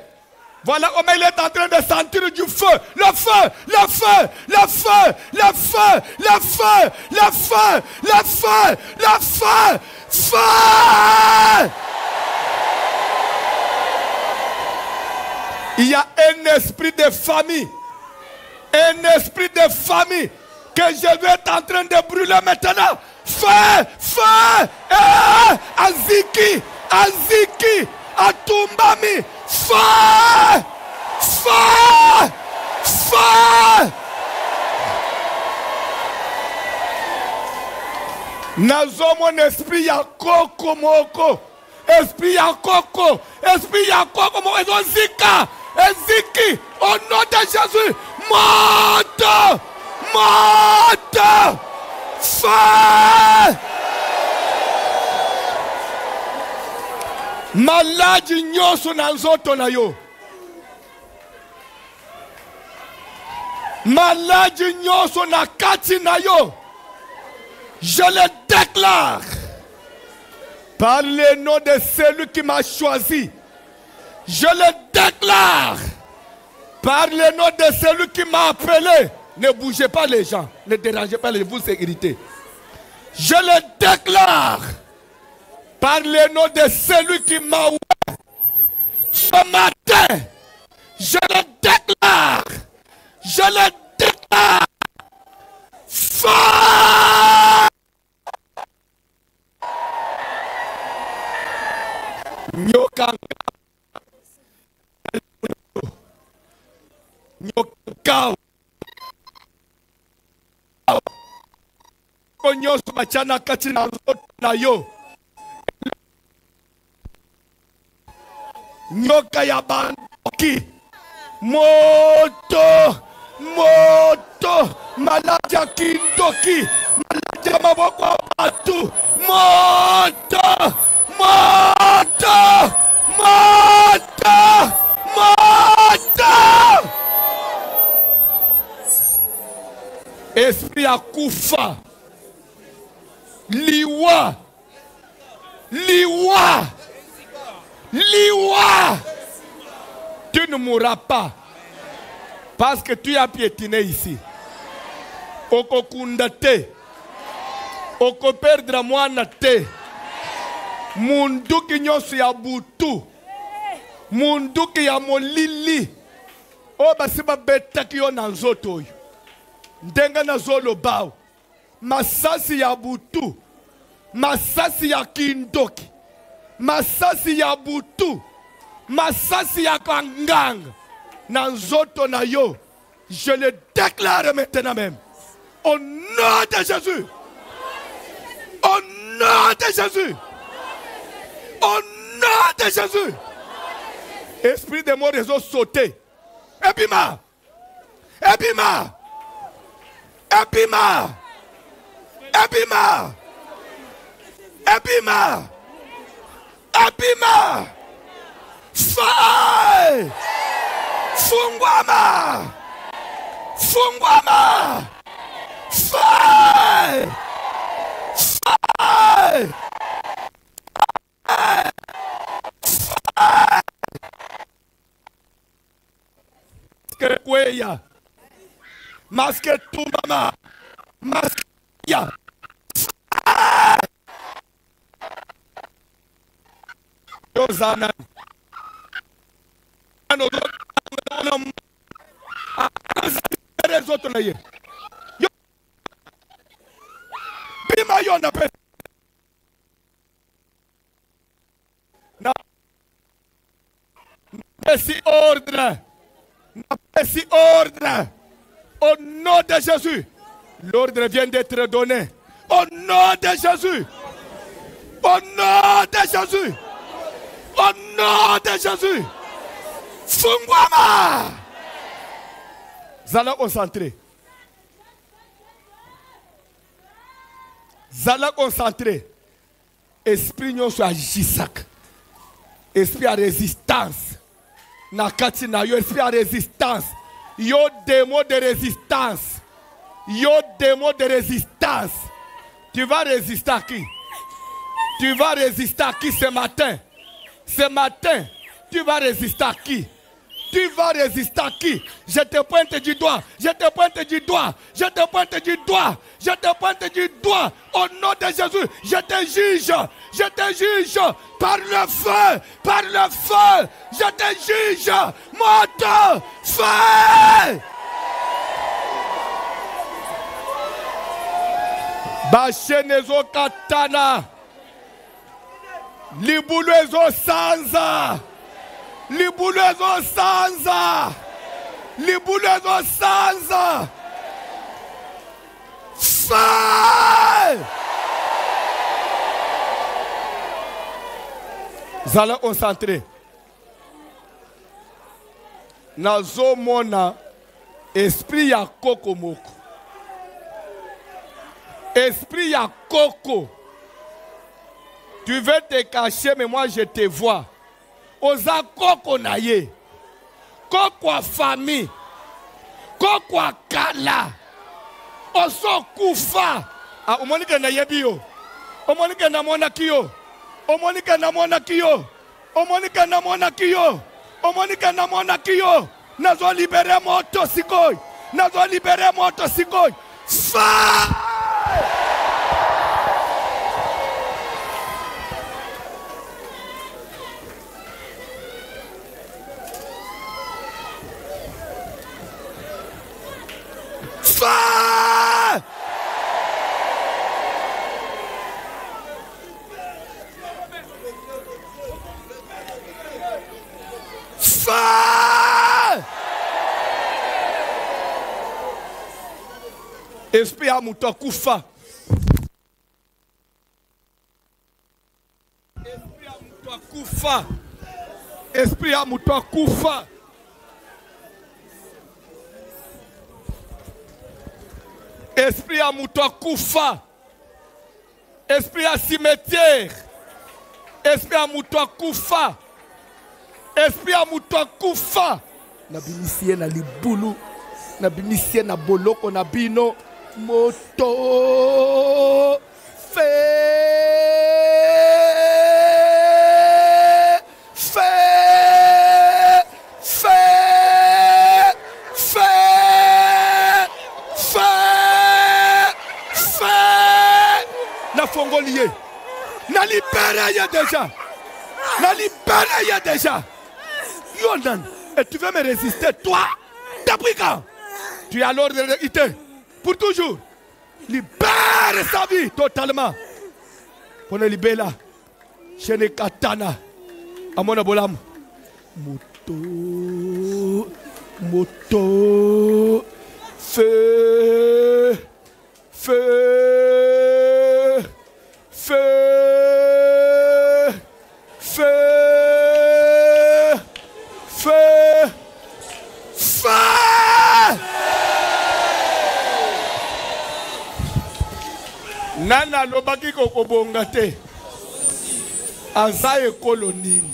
Voilà comment il est en train de sentir du feu. Le feu, le feu, le feu, le feu, le feu, le feu, le feu, le feu, feu. Il y a un esprit de famille. Un esprit de famille que je vais être en train de brûler maintenant. Feu, feu, eh, Aziki, aziki atumbami. Fa! Fa! Fa! Nazomona esprit ya koko moko. Esprit ya koko esprit ya koko moko. Ezozika eziki. Au nom de jésus moto moto fa maladi nyonso na nzoto na yo. Maladi nyonso na kati je le déclare. Par le nom de celui qui m'a choisi. Je le déclare. Par le nom de celui qui m'a appelé. Ne bougez pas les gens. Ne dérangez pas les vous sécurité je le déclare par le nom de celui qui m'a ouvert ce matin, je le déclare, je le déclare. Ko nyonso nzoto na yo nyoka ya bandoki. Moto moto maladi ya kindoki maladi ya maboko ya bato moto moto moto moto. Esprit ya kufa liwa liwa liwa! Tu ne mourras pas. Parce que tu as piétiné ici. Okokunda te. Okoperdre mwana te. Munduki nyonso ya butu. Munduki ya molili. Oyo basi babetaki yo na nzoto oyo. Ndenge nazoloba. Masasi ya butu. Masasi ya kindoki masasi ya butu. Masasi ya kanganga na nzoto na yo je le déclare maintenant même. Au nom de Jésus. Au nom de Jésus. Au nom de Jésus. Esprit de mort ezosauter ebima ebima ebima ebima ebima ebima fire fungwama. Fungwama. Fire fire maske kweya maske tumama maske ya ordre. Ordre. Au nom de Jésus. L'ordre vient d'être donné. Au nom de Jésus. Au nom de Jésus. Au nom de Jésus. Fungwama. Zala concentré. Zala concentré. Esprit nyonso agisaka. esprit à résistance na kati na yo esprit à résistance yo démon de résistance yo démon de résistance tu vas résister à qui? Tu vas résister à qui ce matin? Ce matin tu vas résister à qui? Tu vas résister à qui? Je te pointe du doigt, je te pointe du doigt, je te pointe du doigt, je te pointe du doigt. Au nom de Jésus, je te juge, je te juge par le feu, par le feu, je te juge. Monte, feu. bashene ezokatana libulu ezosanza libulu ezosanza libulu ezosanza fire zala concentré nazomona esprit ya koko moko. Esprit ya koko Tu veux te cacher, mais moi je te vois. Oza koko na ye. Koko famille. Koko kala. Oso kufa. Ah, omoni kenda yebi yo. Omoni kenda mona kiyo. Omoni kenda mona kiyo. Omoni kenda mona kiyo. Omoni kenda mona kiyo. Nazo libere moto sikoy. Nazo libere moto sikoy. Fa! Fire! Fire! Esprit ya moto akufa. Esprit ya Esprit ya moto akufa. esprit ya cimetière. Esprit ya moto akufa. Esprit ya moto akufa. Nabimisi ye na libulu nabimisi ye na boloko na bino. Moto fe nafongoli ye déjà. Nalibere ye déjà. Yo nani et tu veux me résister toi depuis quand tu es de ité pour toujours. Libère sa vie totalement. Pona libela shene katana amona bolamu moto. Moto. Feu. Feu nani alobaki kokobonga te? Aza ekolo nini?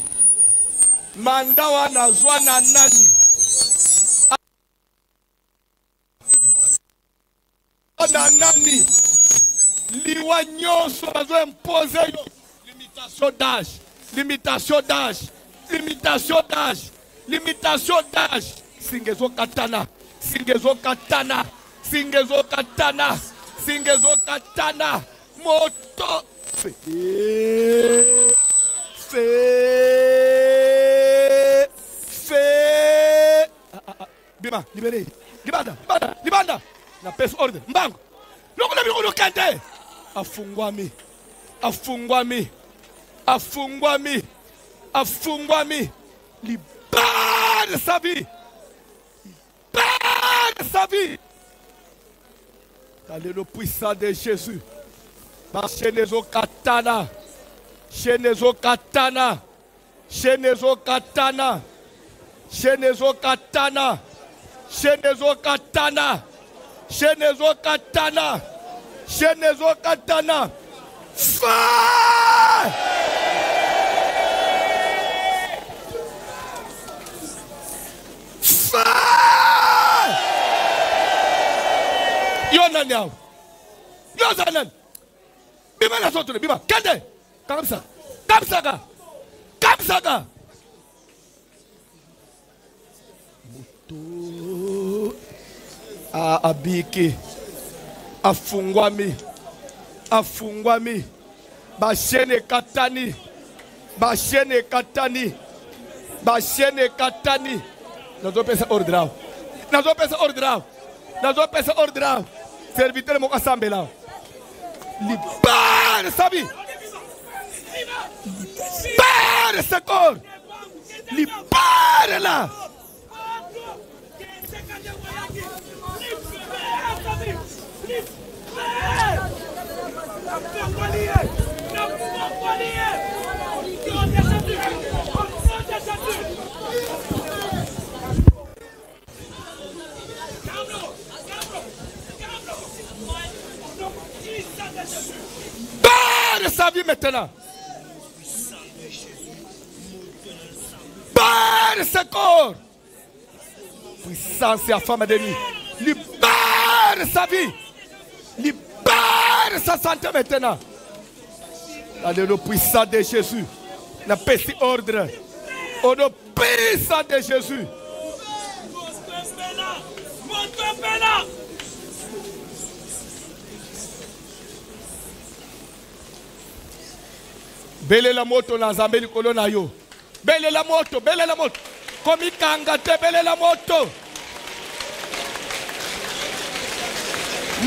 Manda wana azwa na nani? Na nani? Liwa nyonso bazo impose yo. Limitation d'âge limitation d'âge limitation d'âge limitation d'âge. Singa ezokatana singa ezokatana singa ezokatana. Singa ezokatana moto. Fe. Fe. Fe. Ah, ah, ah. bima libere libanda libanda libanda. Napesi ordre. Mbango. Lokola biloko kende afungwami. Afungwami. Afungwami. Afungwami. Libère sa vie. Libère sa vie dans le puissant de Jésus. Chaîne ezokatana chaîne ezokatana chaîne ezokatana chaîne ezokatana chaîne ezokatana chaîne ezokatana chaîne ezokatana fire fire yo nani awo yo za nani? Bima na sotole bima kende. Kamsa kamsaka kamsaka moto abiki. Afungwami. Afungwami. Bashene ekatani bashene ekatani bashene ekatani nazopesa ordre awo nazopesa ordre awo nazopesa ordre awo serviteur moko asambela awo libère sa vie libère ce corps libère-la Libère sa vie maintenant. Libère ce corps. Puissance et femme de nuit. Libère sa vie. Libère sa santé maintenant. Dans le puissant de Jésus. La petit ordre. Au nom puissant de Jésus. Belela moto na nzambe likolo na yo. Belela moto belela moto. Komikanga te belela moto.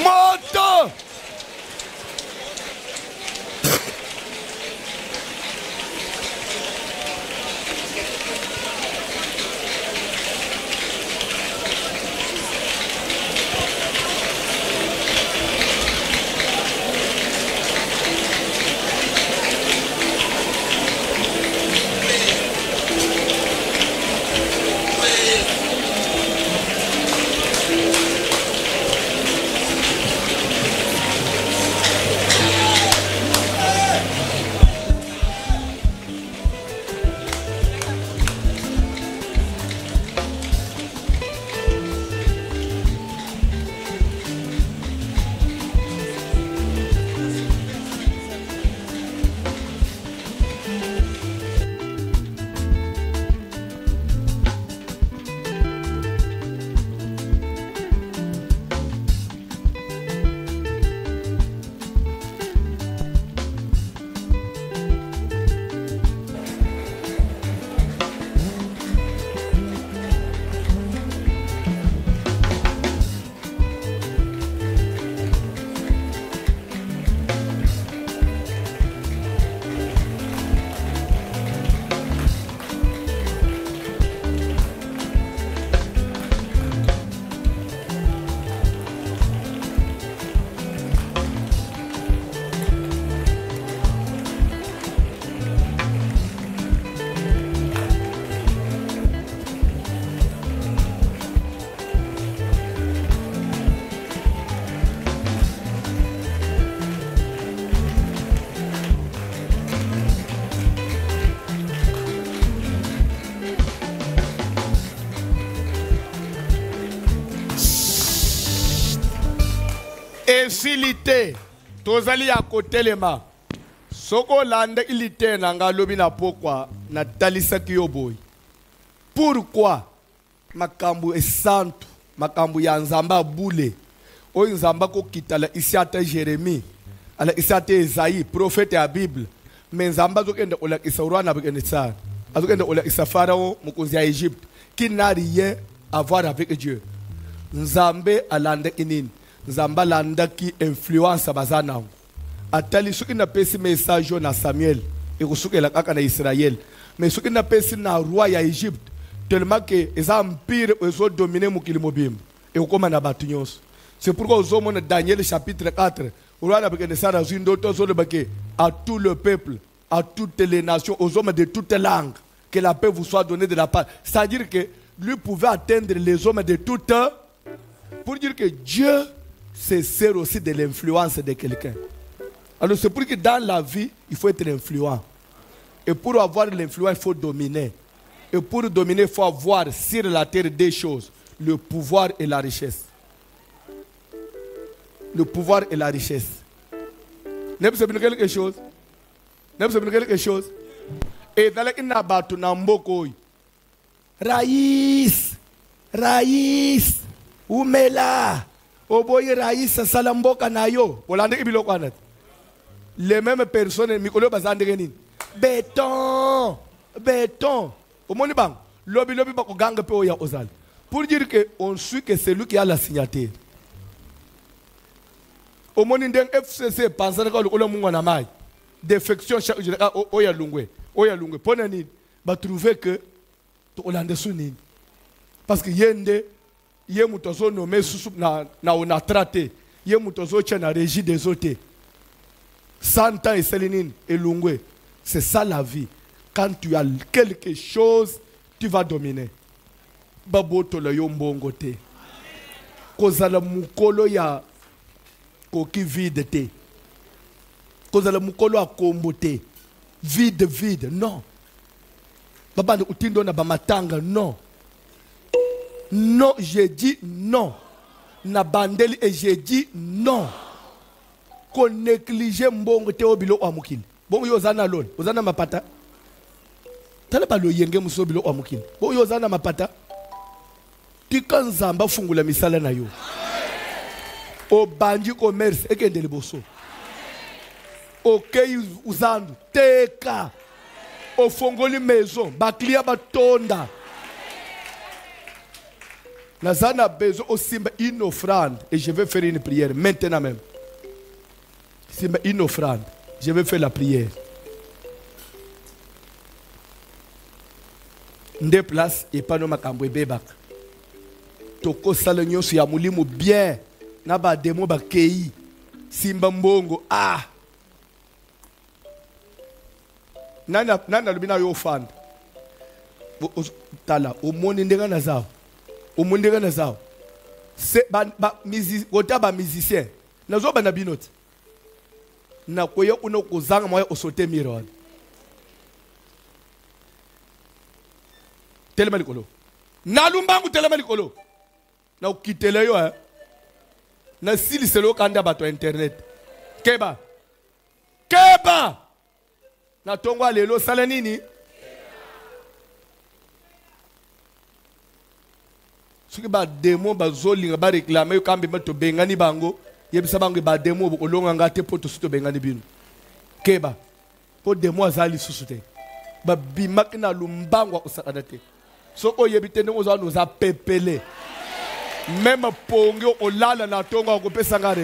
Moto esili te tozali ya kotelema soki olanda ili te na ngai alobi na pokwa natalisaki yo boye pourkui makambo esantu makambo ya nzambe abule oyo nzambe akokita ala isi ata jeremi ala isi ata ezayi profete ya bible. Me nzambe azokende kolakisa roi nabukenesar azokende kolakisa farao mokonzi ya egypte qui n'a rien à voir avec dieu. Nzambe alandaki nini nzambe alandaki influence baza nango atali soki napesi message oyo na samuel ekosukela kaka na israele mais soki napesi na roi ya egypte tellement ke eza empire oyo ezodomine mokili mobimba ekokóma na bato nyonso. C'est pourquoi ozomona daniel chapitre 4 roi nabukadnesar azwi ndoto azoloba ke à tout le peuple à toutes les nations aux hommes de toutes langues que la paix vous soit donnée de la part. C'est-à-dire que lui pouvait atteindre les hommes de toutes pour dire que Dieu se sert aussi de l'influence de quelqu'un. Alors c'est pour que dans la vie, il faut être influent. Et pour avoir l'influence, il faut dominer. Et pour dominer, il faut avoir sur la terre des choses, le pouvoir et la richesse. Le pouvoir et la richesse. N'est-ce pas quelque chose? N'est-ce pas quelque chose? Et dans la inabatu na mboko rais rais umela oboyi mboka na yo. Olandeki biloko wana te les mêmes personnes mikolo oyo baza nini? Beton beton omoni bango lobi lobi bakoganga mpe oyo ya ozala pour dire que on suit que celui qui a la signature omoni ndenge fcc epanzanaka lokola mungwa na mai défection chaque jour ah, o- oyo ya lungwe. Oyo ya lungwe. Mpo na nini batrouve que tokolanda so nini. Parce que ye ye moto azonome susu na, na onatra te. Ye moto azotya na régie des eaux te. Cent ans esali c'est ça la vie. Quand tu as quelque chose tu vas dominer. Babotola yo mbongo te. Kozala mokolo ya koki vide te. Kozala mokolo ya kombo vide vide non. Babanda utindo na bamatanga non non j'ai dit non. Na bandeli et j'ai dit non. Konéglige mbongo te oyo biloko ya mokili bongo yo oza na loni oza na mapata. Tala baloyenge mosusu oyo biloko ya mokili bongo yo oza na mapata. Tika nzambe afungula misala na yo. Obandi commerce ekende liboso okei uzandu teka. Ofongoli maison baklia batonda naza na besoin une offrande et je vais faire une prière maintenant même. Simba une offrande je vais faire la prière. Nde place epano makambo ebebaka. Tokosala nyonso ya molimo bien. Na bademo bakei simba mbongo ah! Nani nani alobi na yo ofanda tala omoni ndenge naza omundekana zawo kota bamusicien nazoba na bino ti nako ye unokozanga mwa ye osote mire wana telema likolo. Nalumbangu telema likolo. Nakokitele yo eh. e nasilisele yo kanda bato ya internet. Keba. Keba. Natongwa lelo osala nini? Soki bademo bazolinga bareklame kambema tobengani bango yebisa bango bademo bokolonga nga te mpo tosi tobengani bino keba mpo demo aza lisusu te babimaki na lumbango akosakana te soki oyebi te ndenge pepele meme pongi olala na ntongo akopesa nga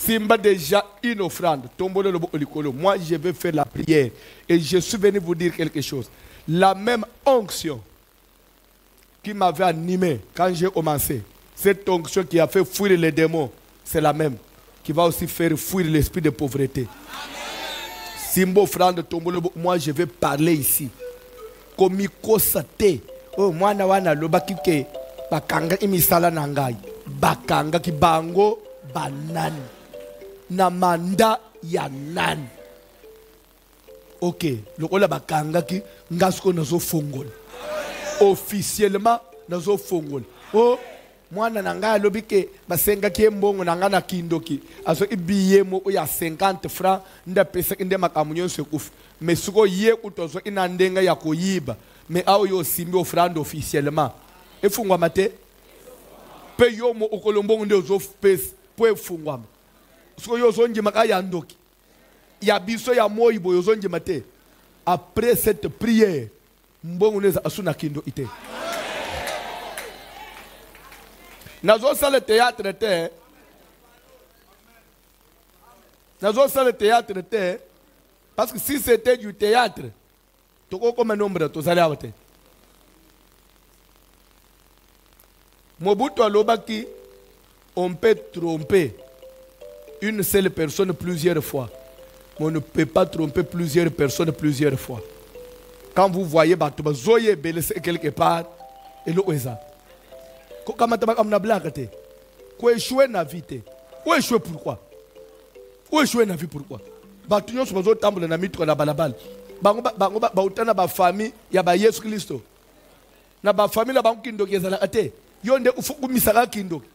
Simba déjà une offrande. Moi, je vais faire la prière. Et je suis venu vous dire quelque chose. La même onction qui m'avait animé quand j'ai commencé, cette onction qui a fait fuir les démons, c'est la même qui va aussi faire fuir l'esprit de pauvreté. Simba offrande, tombez le moi, je vais parler ici. komikosa te. Oyo mwana wana alobaki ke bakangaki misala na ngai. Bakangaki bango banani. Na manda ya nani. Ok lokola bakangaki nga sikoyo nazofongola officiellement nazofongola o mwana na ngai alobi ke basengaki ye mbongo na ngai na kindoki. Azwaki biye moko ya 50 franc nde apesaki nde makambo nyonso ekufi kutu azwaki na ndenge ya koyiba. Me awa osimbi ofrande officiellement. Efungwama te? Mpe yo mo okolo mbongo nde ozopesa mpo efungwama soki yo ozondima ka ya ndoki. Ya biso ya moi boye ozondima te. Après cette prière mbongo nde eza asu na kindo ite. Nazosala théâtre te. Te. Parce que si c'était du théâtre tokokoma nombre tozali awa alobaki on peut tromper une seule personne plusieurs fois mais on ne peut pas tromper plusieurs personnes plusieurs fois quand vous voyez bato bazoya ebele quelque part eloko eza. Kokamata makambo na blaka te koeshue na vie te oeshue pourquoi? Oeshue na vie pourquoi? Bato nyonso bazotambola na mituka na balabala bango ba- bango ba- bauta na bafamille ya bayesu kristo na bafamille na bango kindoki ezalaka te yo nde ufukumisaka kindoki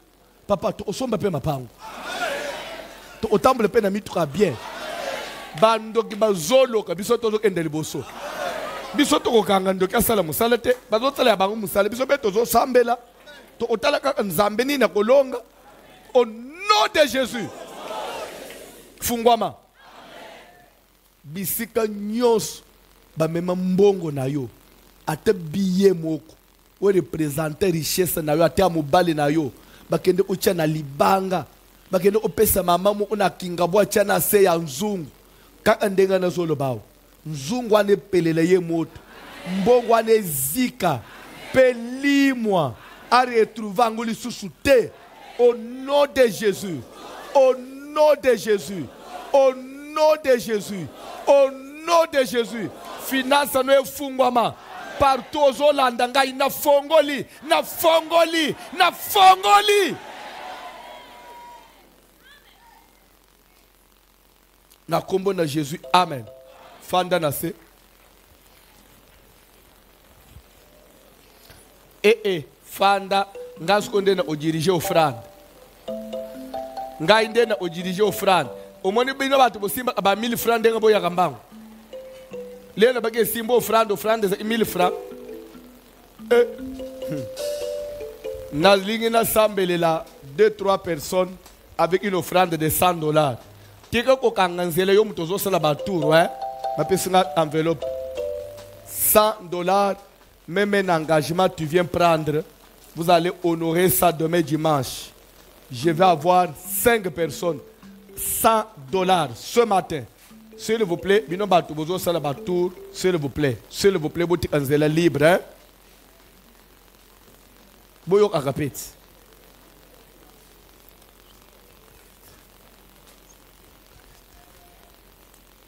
papa tokosomba mpe mapango tokotambola mpe na mituka ya bien bandoki bazoloka biso biso tokokanga ndoki asala mosala te. Bazosala ya bango mosala. Biso mpe tozosambela. Tokotala kaka nzambe nini na kolonga. Au nom de jésus. Fungwama. Bisika nyonso bamema mbongo na yo. Ate biye moko. Orepresente richesse na yo ate ya mobali na yo. Bakende otya na libanga. Bakende opesa mama moko na kingabo atya na se ya nzungu. Kaka ndenge nazoloba awa nzungu wana epelela ye moto. Mbongo wana ezika mpe limwa aretrouve yango lisusu te. Au nom de jésus au nom de jésus au nom de jésus au nom de jésus. Finance no efungwama. Partout ozolanda ngai nafongoli nafongoli nafongoli na nkombo na jésus amen fanda na se ee fanda ngai siko nde na odirige ofrande ngai nde na odirige ofrande omoni bino bato bosimbaka ba 1000 franc ndenge boyaka mbango lelo na baki esimba ofrande ofrande eza 1000 franc Eh. Hmm. nalingi nasambelela 2-3 personnes avec une offrande de 100 dollars tika kokanga nzela yo moto eh? Bapesi nga enveloppe. 100 dollars. Même un engagement tu viens prendre. Vous allez honorer ça demain dimanche. Je vais avoir 5 personnes. 100 dollars ce matin. S'il vous plaît bino bozosala batour s'il vous plaît s'il vous plaît botika nzela libre hein? boyokaka peti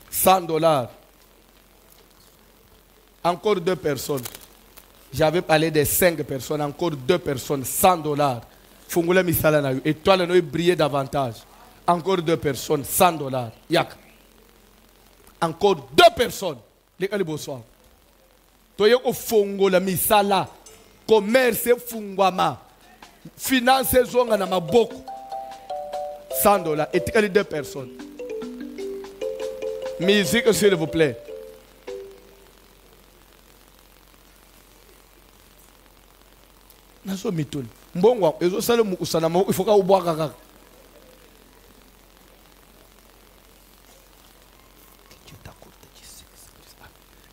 cent dollars encore deux personnes. J'avais parlé de cinq personnes encore deux personnes cent dollars. Fungula misala na yo. Étoile no briller davantage. Encore deux personnes cent dollars. Yaka encore deux personnes. Leka liboso awa toye kofongola misala. Commerce efungwama finance ezonga na maboko. 100 dollars. Etikali deux personnes. Musique s'il vous plaît nazo mituni mbongo ezosala mokusa na maboko ifoka obwaka kaka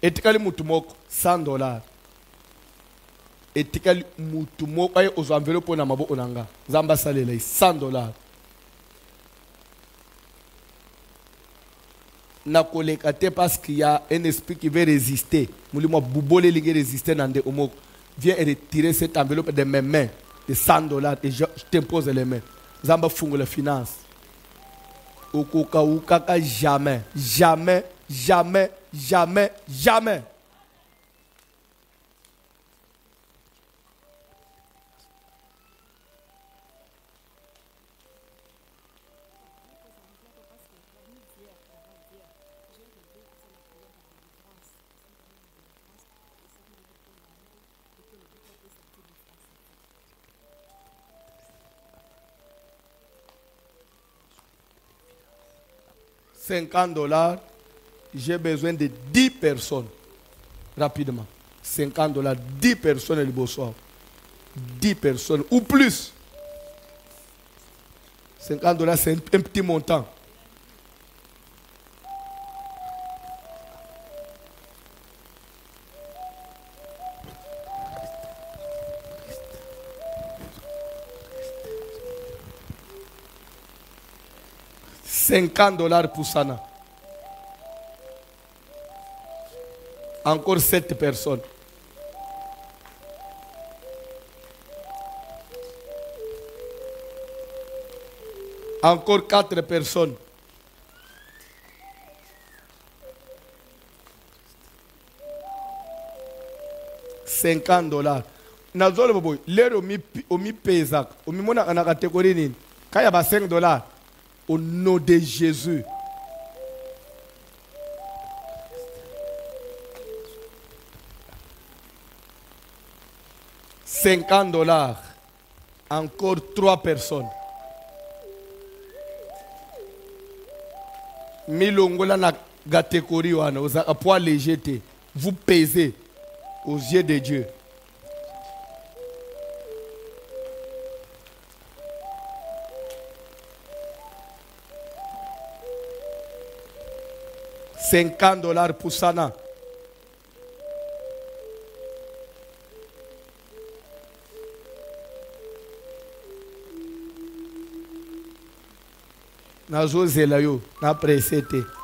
etikali mutu moko 100 dollars. Etikali mutu moko aye ozwa enveloppe oyo na maboko na nga. Nzambe asalela ye 100 dollars. Nakoleka te parce qu'il y a un esprit qui veut résister. Elingi résister na ndeko moko viens retirer cette enveloppe de mes mains de 100 dollars et je, t'impose les mains. Nzambe afungola finance okokawukaka jamais jamais jamais jamais jamais 50 dollars. J'ai besoin de 10 personnes. Rapidement. 50 dollars, 10 personnes le bonsoir. 10 personnes ou plus. 50 dollars, c'est un petit montant. Cinquante dollars pour Sana. Encore sept personnes. Encore quatre personnes. Cinquante dollars. nazolo boboy lero omipezaka omimonaka na kategori nini? Kaya ba 5 dollars au nom de jésus Cinquante dollars. Encore trois personnes. milongola na catégorie wana ozalaka poids léger vous pesez aux yeux de dieu cinquante dollars pour sana nazozela yo na presse te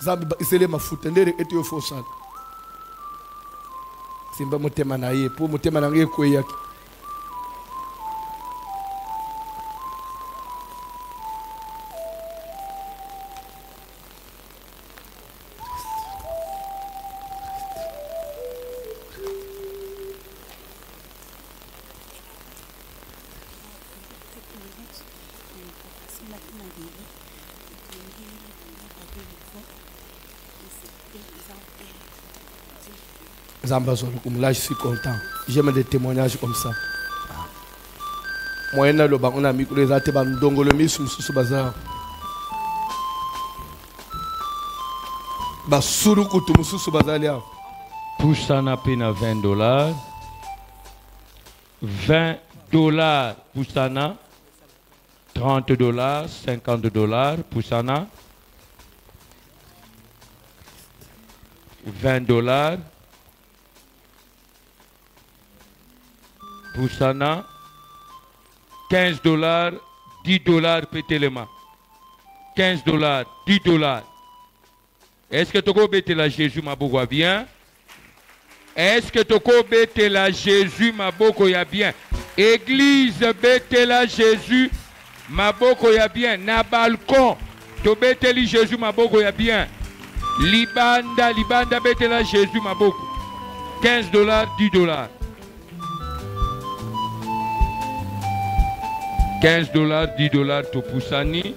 nzambe bakisele mafuta nde rekete yo fosala simba motema na ye mpo motema na ngai ekweyaki Là, je suis content. J'aime des témoignages comme ça. Moi, on a mis les on dongo le mis sous bazar. Ba suru kutu mususu bazar ya. Poussana pena 20 dollars. 20 dollars Poussana. 30 dollars, 50 dollars Poussana. 20 dollars. Poussana. 15 dollars, 10 dollars Pételema. 15 dollars, 10 dollars. Est-ce que tu peux la Jésus Maboko bien? Est-ce que tu peux la Jésus Maboko ya bien? Église la Jésus Maboko ya bien. Na balcon. To beteli Jésus Maboko ya bien. Libanda, libanda la Jésus Maboko. 15 dollars, 10 dollars. 15 dollars, 10 dollars Topusani.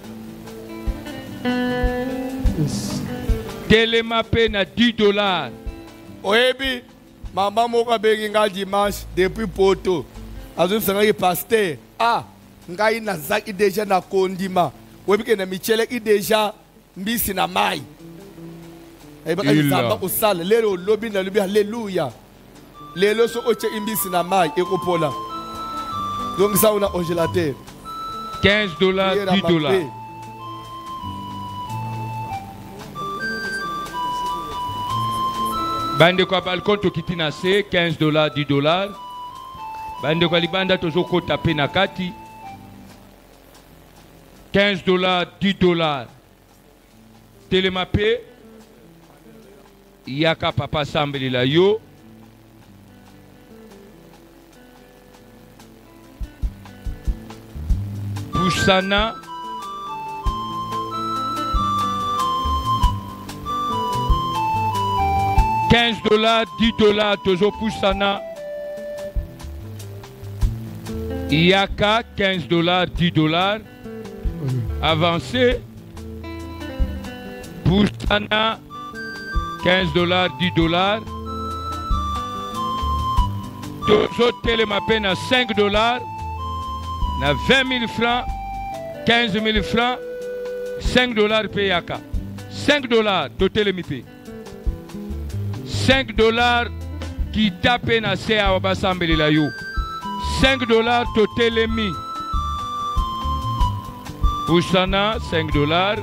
Télémapé na 10 dollars. oyebi mama moko abengi ngai dimanche depuis poto azobisangaki paster ah ngai nazaki deja na kondima. Oyebi ke na micheleki deja mbisi na mai. Ayebaka nzamba kosala. Lelo olobi nalobi halleluya lelo so otye imbisi na mai ekopola. Zongisa una congélateur 15 dollars, Prière à 10 ma dollars. bandeko ya balcon tokiti na se 15 dollars 10 dollars. Bandeko ya libanda tozokota mpe na kati. 15 dollars 10 dollars. Telema mpe yaka papa asambelila yo pusana quinze dollars dix dollars tozopusana yaka 15 dollars 10 dollars. Avancé. Pusana 15 dollars 10 dollars. Tozotelema mpe na 5 dollars na 20 000 francs 15 000 francs 5 dollars yaka 5 dollars totelemi mpe 5 dollars kita mpe na se awa basambelela yo. 5 dollars totelemi. Pusana 5 dollars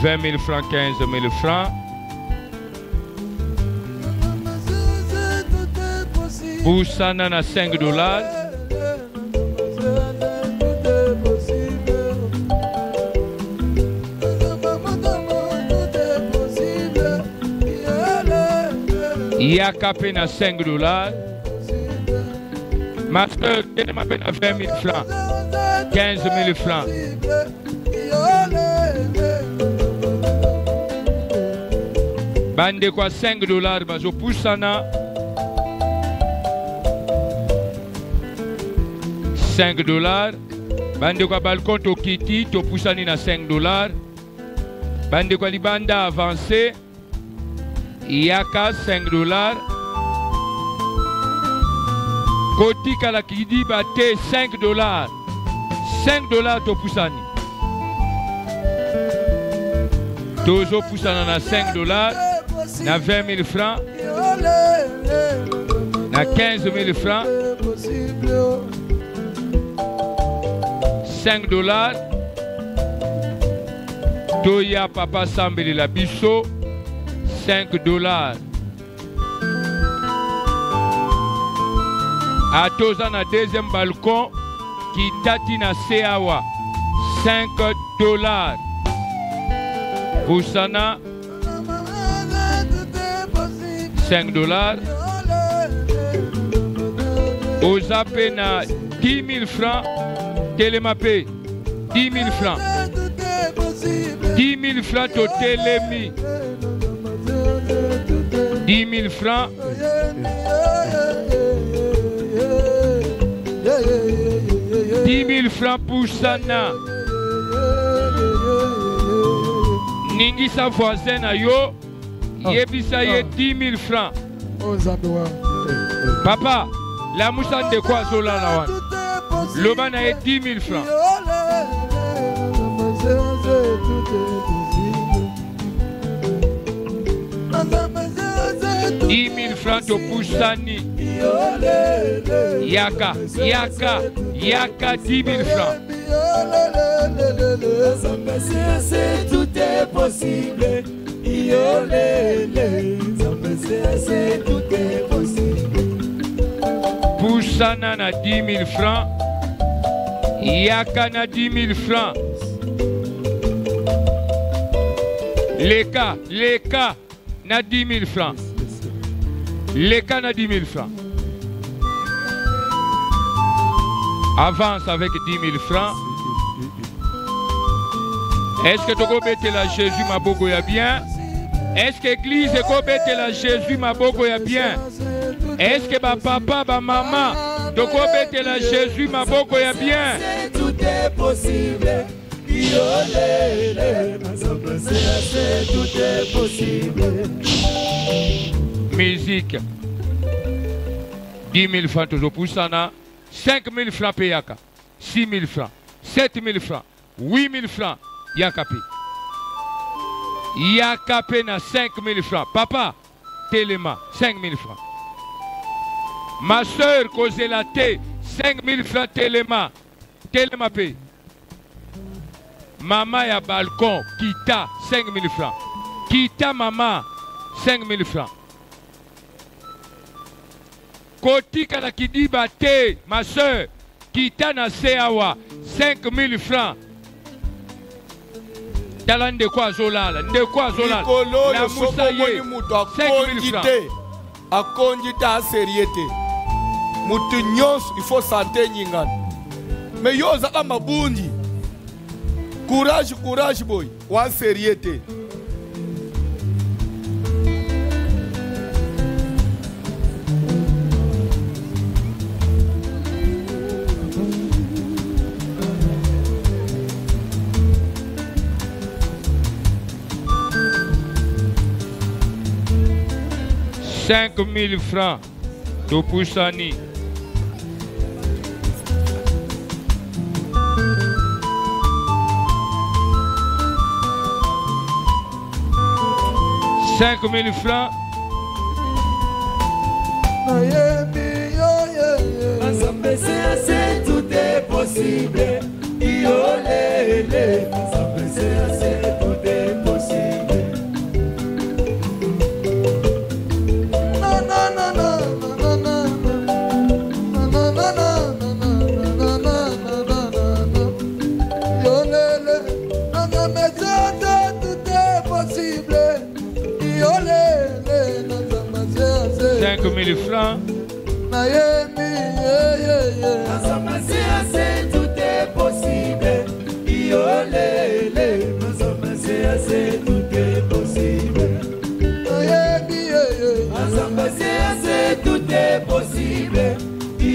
20 000 francs 15 000 francs. Pusana na 5 dollars yaka mpe na 5 dollars master telema mpe na 20 000 francs 15 000 francs bandeko ya 5 dollars bazopusana 5 dollars bandeko ya balcon tokiti topusani na 5 dollars bandeko ya libanda avancé yaka 5 dollars. Kotikala kidiba te 5 dollars. 5 dollars topusani tozopusana na 5 dollars. Na 20 000 francs. Na 15 000 francs. 5 dollars. Toya papa sambelela biso 5 dollars. Atoza na deuxième balcon kitati na se awa 5 dollars. Pusana 5 dollars. Oza mpe na 10 000 francs telema mpe 10 000 francs. 10 000 francs totelemi 10 000 francs. 10 000 francs pusana ningisa voisin na yo yebisa ye 10 000 francs. Papa lamusa ndeko azolala wana loba na ye 10 000 francs dix mille francs topusani yaka yaka yaka dix mille francs tout est possible. Tout est possible. pusana na 10 000 francs yaka na 10 000 francs leka leka na 10 000 francs leka na 10 000 francs. Avance avec 10 000 francs. Est-ce que tokobetela jésus maboko ya bien? Est-ce que église ekobetela jésus maboko ya bien? Est-ce que bapapa bamama tokobetela jésus maboko ya bien? Tout est possible. Tout est possible. Musique. 10 000 francs tozopusana 5 000 francs mpe yaka. 6 000 francs. 7 000 francs. 8 000 francs yaka mpe yaka mpe na 5 000 francs. Papa telema 5 000 francs. Ma soeur kozela te 5 000 francs telema. Telema mpe mama ya balcon kita 5 000 francs. Kita mama 5 000 francs kotikala kidiba te ma soeur kita na se awa 5000 francs. Tala ndeko azolala ndeko azolala. Likolo oyo soki omoni moto 5000 akongi francs te. akongi te aserie te. Motu nyonso ifo sante enyingana me yo ozaka mabundi. Courage courage boy. Waserie te 5000 francs de Poussani. Cinq mille francs. tout est possible.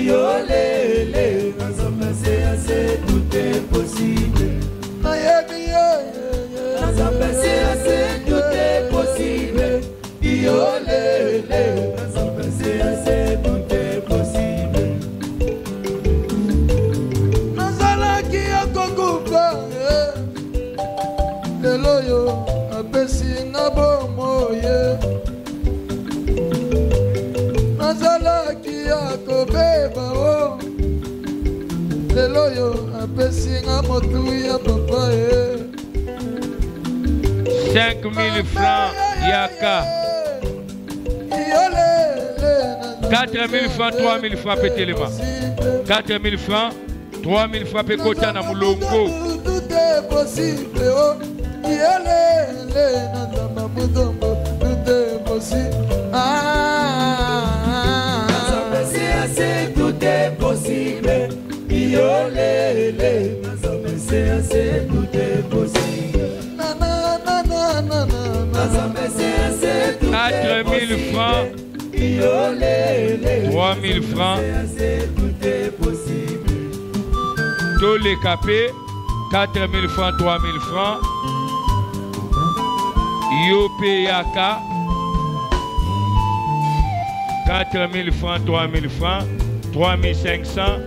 yóò. frappes et Telema. 4 000 francs, 3 000 frappes et Kota na Moulongo. Tout est possible, tout est possible. 3000 francs. Tous les capés, 4000 francs, 3000 francs. Yopeyaka, 4000 francs, 3000 francs, 3500.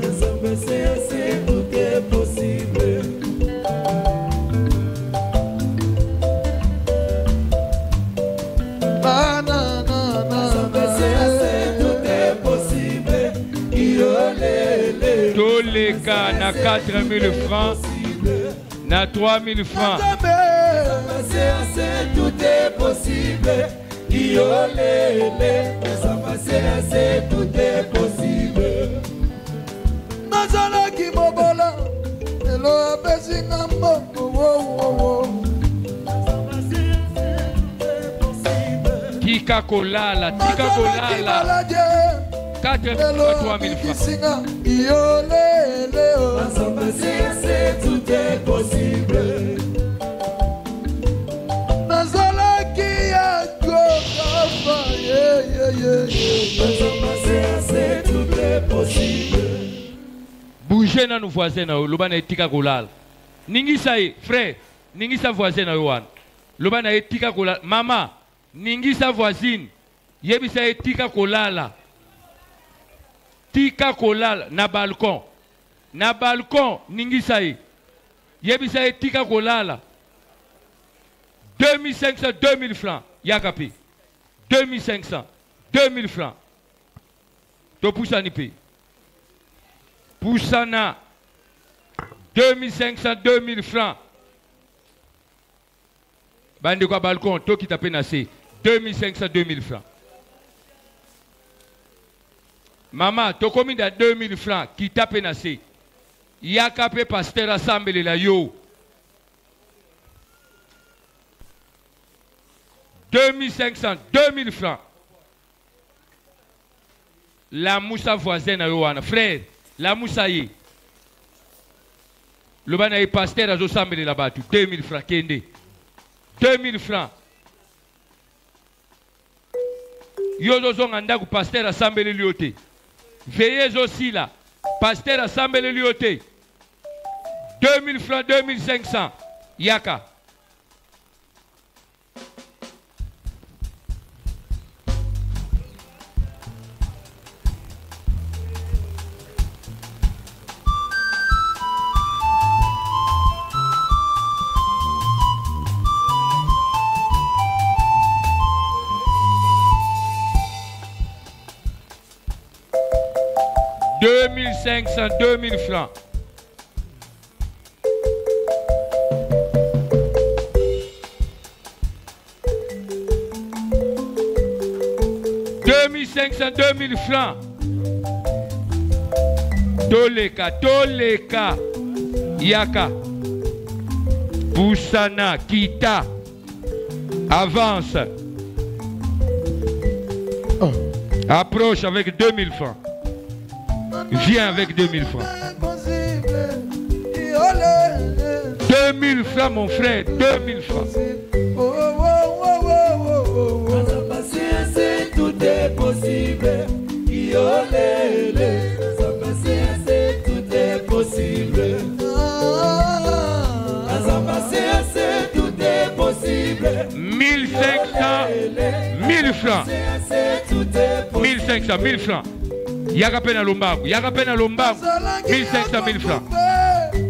na 4000 francs na 3000 francs tout est possible. Iolele, c'est assez, tout est possible. nazalaki lelo wo, wo. tika kolala tika kolala Nazalaki 4 lelo 3000 francs Bougez dans nos voisins, le est tika golal. Ningisa, frère, voisin, yoan. Le ban est tika. Maman, ningisa voisine, yebisa est tika kolala. Tika kolala, na balcon na balcon ningisa ye yebisa ye tika kolala. 2500 2000 francs. Yaka mpe 2500 2000 francs. Topusani mpe pusana 2500 2000 francs. Bandeko ya balcon tokita mpe na se 2500 2000 francs. Mama tokomi na 2000 francs kita mpe na yaka mpe paster asambelela yo. 2500 2000 francs. Lamusa voisin na yo wana frère lamusa ye loba na ye paster azosambelela bato 2000 francs kende. 2000 francs. Yo ozozonga ndako paster asambeleli yo te veye ezosila paster asambeleli yo te 2000 francs 2500 yaka. deux mille cinq cents deux mille francs deux mille cinq cents deux mille francs. Toleka toleka. Yaka. Pusana kita. Avance. Approche avec 2000 francs. Viens avec 2000 francs. 2000 francs, mon frère, 2000 francs. 1000 francs. Tout est 1500, 1000 francs. Yaka pe na lombangu, yaka pe na lombangu. 1500, 1000 francs.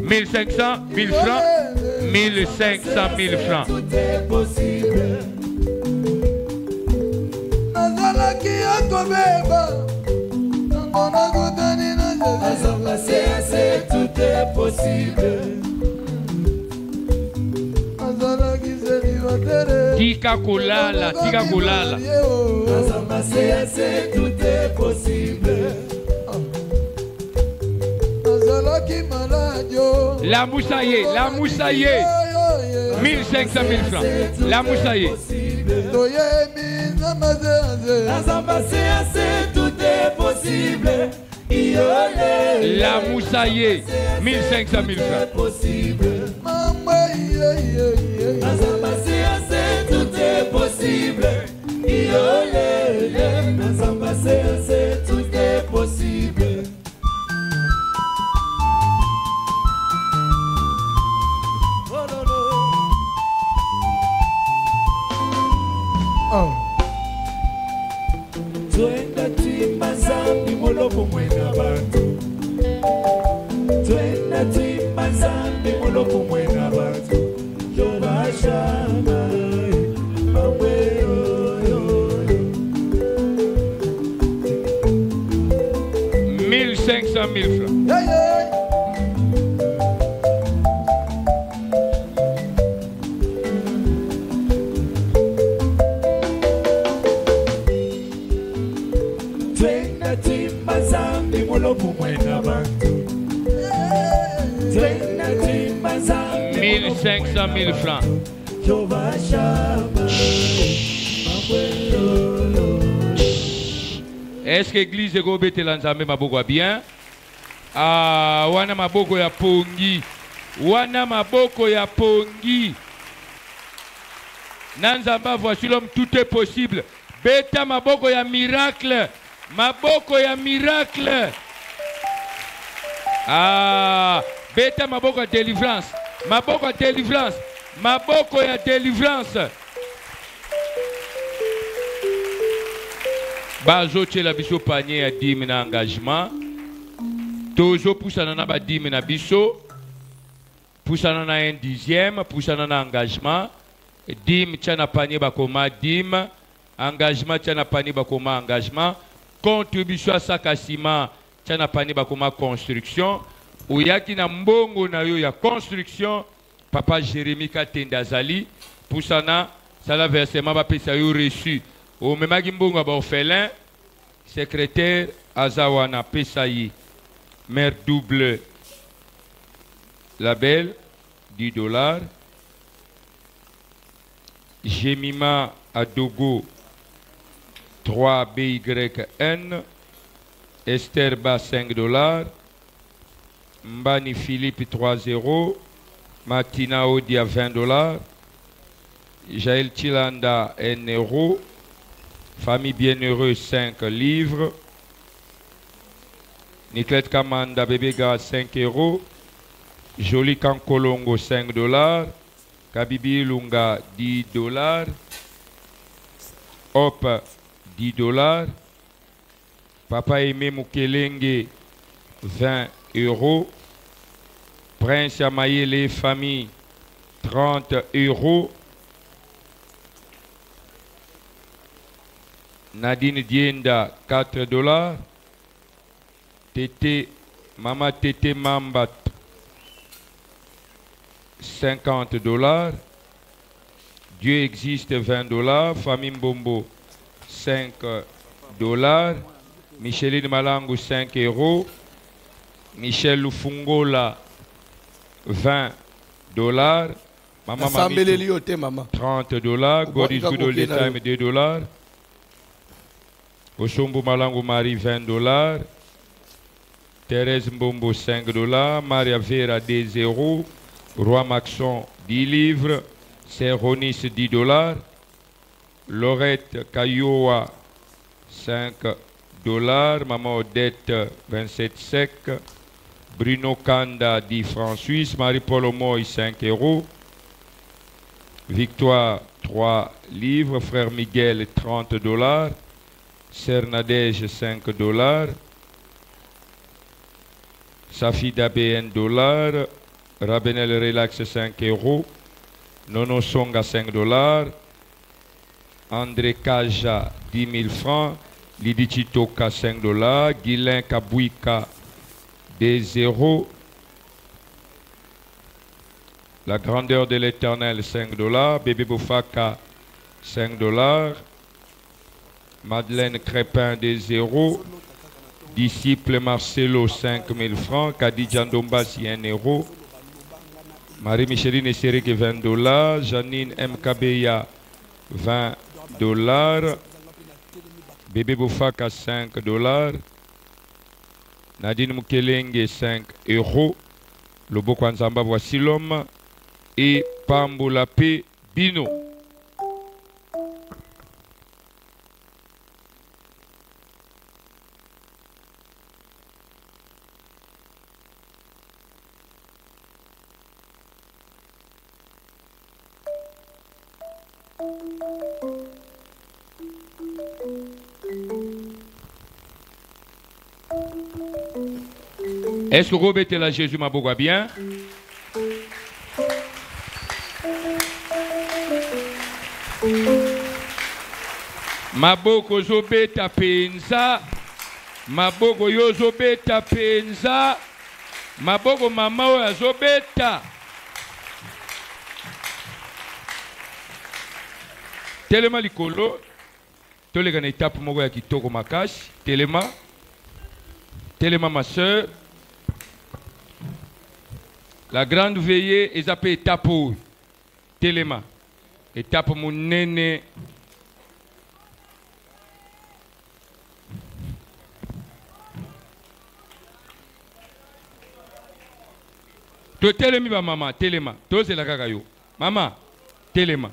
1500, 1000 francs. 1500, 1000 francs. Tout est possible. Tika kolala, tika kolala. Tout est possible. nazalaki La moussaye, la moussaye. 1500, 1000 francs. La c'est tout est possible. La moussaye. 1500, 1000 francs. tout est possible. 1500, 1000 francs. twenda twimba zambi 1500, 1000 francs. Est-ce que l'église ekobetela nzambe maboko ya bien? Ah, wana maboko ya pongi. Wana maboko ya pongi. Na nzambe voici l'homme tout est possible. Beta maboko ya miracle. Maboko ya miracle. Ah, beta maboko ya délivrance. Maboko ya délivrance. Maboko ya délivrance. Bazotiela biso panier ya dime na engagement tozopusana na badime na biso pusana na un dixième pusana na engagement. Dime tia na panier bakoma dime engagement tia na bakoma engagement. Contribution asaka nsima tia panier bakoma construction. Oyaki na mbongo na yo ya construction papa jérémi katende azali pusana sala versement bapesa yo reçu. Omemaki mbongo ya baorphelin secrétaire aza wana pesa ye mère double. Label 10 dollars Jemima Adogo 3 BYN Esther Ba 5 dollars. Mbani Philippe 3 0 Martina Odia 20 dollars. Jaël Chilanda 1 euro. Famille Bienheureuse 5 livres Nicolette Kamanda Bébéga 5 euros Joli Kankolongo 5 dollars Kabibi Lunga 10 dollars Hop 10 dollars Papa Aimé Mukelenge 20 euros Prince Amayele Famille 30 euros Nadine Dienda 4 dollars Tété Mama Tété Mamba 50 dollars. Dieu existe 20 dollars. Famille Mbombo 5 dollars. Micheline Malango 5 euros. Michel Lufungola 20 dollars. Maman mama 30 dollars. God is Ika good all the kokena time yo. 2 dollars. Osombo Malango Marie 20 dollars. Thérèse Mbombo 5 dollars. Maria Vera 2 euros. Roi Maxon 10 livres. Sir Ronis 10 dollars. Laurette Kayoa 5 dollars. Maman Odette 27 sec. Bruno Kanda 10 francs suisses. Marie-Paul Omoy 5 euros. Victoire 3 livres. Frère Miguel 30 dollars. Sœur Nadège 5 dollars. Safi Dabé 1 dollar. Rabenel Relax 5 euros. Nono Songa 5 dollars. André Kaja 10 000 francs. Lydie Chitoka 5 dollars. Guilain Kabouika 2 euros. La grandeur de l'éternel 5 dollars. Bébé Boufaka 5 dollars. Madeleine Crépin 2 euros. Disciple Marcelo 5 000 francs. Kadidja Ndombasi 1 euro. Marie-Micheline Esserik 20 dollars. Janine MKBya 20 dollars. Bébé Boufaka 5 dollars. Nadine Mukelenge 5 euros. Loboko Nzamba voici l'homme. Et Pambola P. Bino. Est-ce que Robert la Jésus m'a beaucoup bien? maboko ozobeta penza maboko yo ozobeta penza maboko mama oyo azobeta telema likolo toleka na etape moko ya kitoko makasi telema telema ma sœur. La grande veillée eza mpe etape oyo telema etape monene totelemi bamama telema tozela kaka yo. Mama telema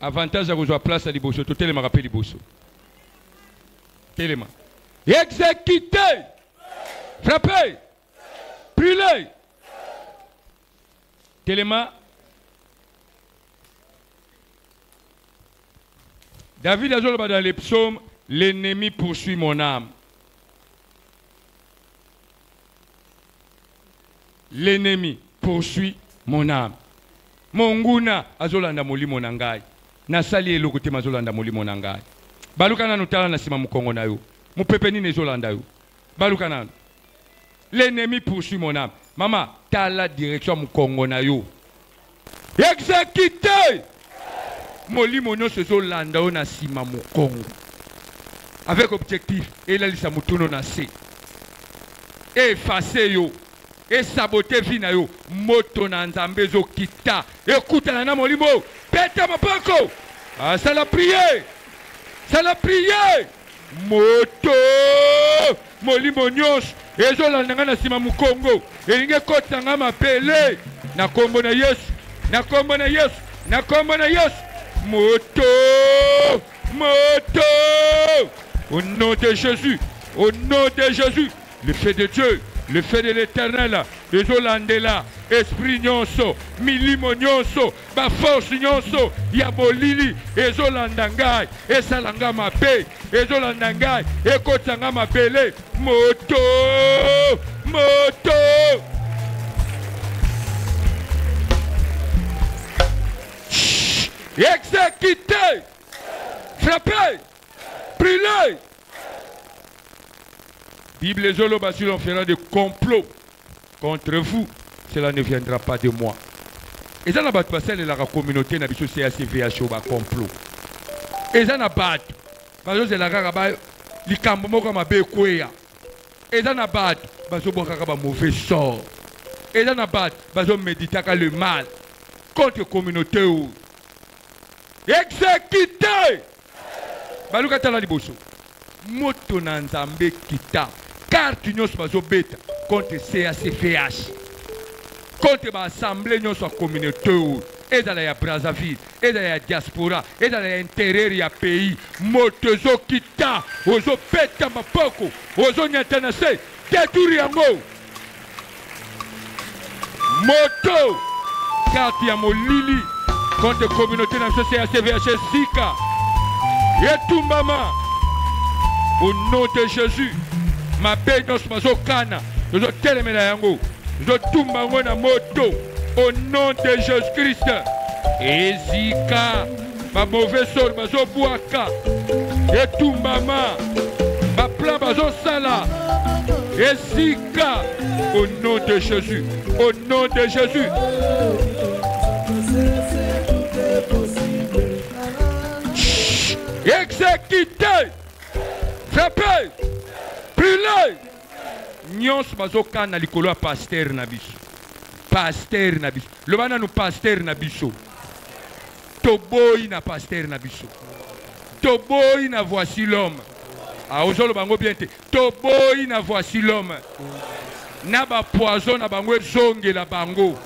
avantage ya kozwa place ya liboso totelemaka mpe liboso telema exécuté frappé brûlé telema david azoloba dans les psaumes l'ennemi poursuit mon âme. L'ennemi poursuit mon âme. Monguna azolanda molimo na ngai. Nasali eloko te mazolanda molimo na ngai. Baluka nanu tala na nsima mokongo na yo mopepe nini ezolanda yo. Baluka nanu l'ennemi poursuit mon âme. Mama tala direction ya mokongo na yo. Exécuté! Molimo nyonso ezolanda yo na nsima mokongo avec objectif elalisa motuno na se. Efase yo. Esabote vi na yo. Moto na nzambe ezokita ekutana na molimo. Peta maboko asala priere sala priere moto! Molimo nyonso! Ezolanda ngai na nsima mokongo! Elingi ekotisa ngai mabele na nkombo na yesu! Na nkombo na yesu! Na nkombo na yesu! Moto! Moto! Au nom de jésus! Au nom de jésus! Le feu de dieu! Le feu de l'éternel ezolandela esprit nyonso milimo nyonso baforce nyonso ya molili ezolanda ngai esala ngai mabe ezolanda ngai ekotisa ngai mabele. Moto! Moto! Exécuté! Frappé! Brûlé! Bible ezoloba si l'on fera des complots contre vous cela ne viendra pas de moi. Eza na bato basalelaka communauté cacvho bacomplot eza na bato bazozela kaka ba likambo moko mabe ekweya. Eza na bato bazobwakaka bamauvais sort. Eza na bato bazomeditaka le mal contre communauté oyo. Exécuté! Baluka tala liboso. Moto na nzambe kita karte nyonso bazobeta contre cacvh contre baassemblée nyonso ya communauté oyo. Ezala ya brazzaville ezala ya diaspora ezala ya intérieur ya pays. Moto ezokita ozobeta maboko ozonyata na se détruire yango. Moto karte ya molili contre communauté na biso cacvh esika. Etumbama au nom de jésus mabe nyonso bazokana. Tozotelemela yango. Tozotumba yango na moto. Au nom de jésus christ ezika bamauvais solo bazobwaka. Etumbama baplan bazosala. Ezika au nom de jésus. Au nom de jésus. Exécuté. Frappé brûlé nyonso bazokana likolo ya paster na biso. Paster na biso. Loba nanu paster na biso. Toboyi na paster na biso. Toboyi na voici l'homme. Ah, ozoloba yango bien te. Toboyi na voici l'homme. Na bapoison na bango ezongela bango.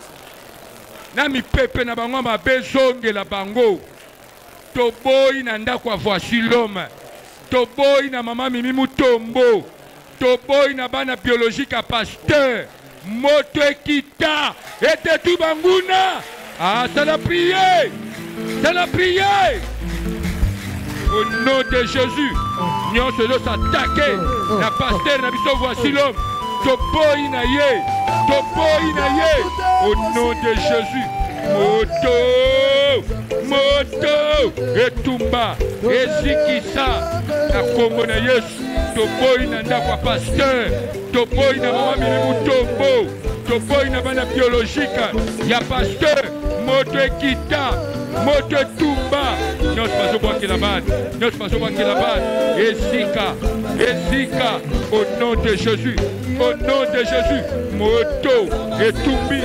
Na mipepe na bango mabe ezongela bango. Toboyi na ndako ya voici l'homme. Toboyi na mama mimi mutombo toboyi na bana biologique ya pasteur. Moto ekita etetu banguna. Asala priye sala priye au nom de jésus nyonso ezosatake na paster na biso voici l'homme. Toboyi na ye toboyi na au nom de jésus moto moto etumba ezikisa. Na nkombo na yesu toboyi na ndako ya paster toboyi na mama milimu tombo toboyi na bana biologike ya paster moto ekita moto etumba. Nyonso bazobwakela bana nyonso bazobwakela bana. Esika esika au nom de jésus au nom de jésus. Moto etumbi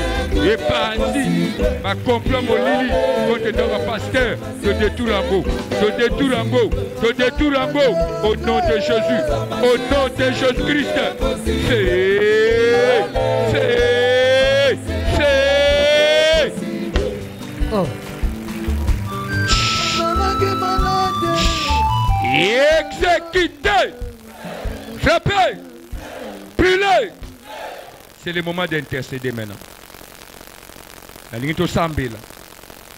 ebandi bakomplot molili kote ndoko paster todetour yango todetour yango todetour yango au nom de jésus. Au nom de jésus christ c'est c'est c'est. Oh. Exécuté, frappé, brûlé. C'est le moment d'intercéder maintenant. Nalingi tosambela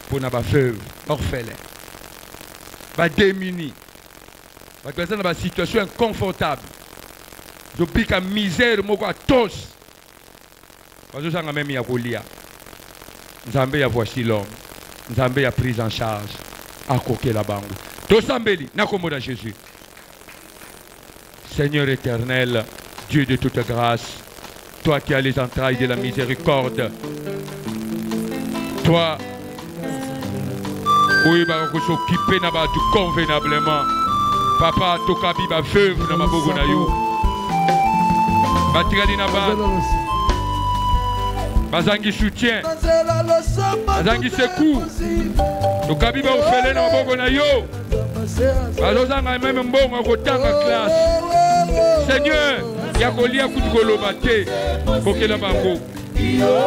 mpona baveuve orphelin. Badémuni bato baza na basituation inconfortable. Zobika misère moko atroce bazozanga meme ya kolia nzambe ya voici l'homme. Nzambe ya prise en charge. Akokela bango tosambeli na kombo na jésus. Seigneur éternel dieu de toute grâce toi qui as les entrailles de la miséricorde toi. Oyebaka kosokipe na bato convenablement. Papa tokabi baveuve na maboko na yo. Batikali na bato bazangi soutien. Azangi secours. tokabi baofele na maboko na yo. Bazozanga meme mbongo ya kotanga classe. Seigneur ya kolia kutu koloba te. Kokela bango.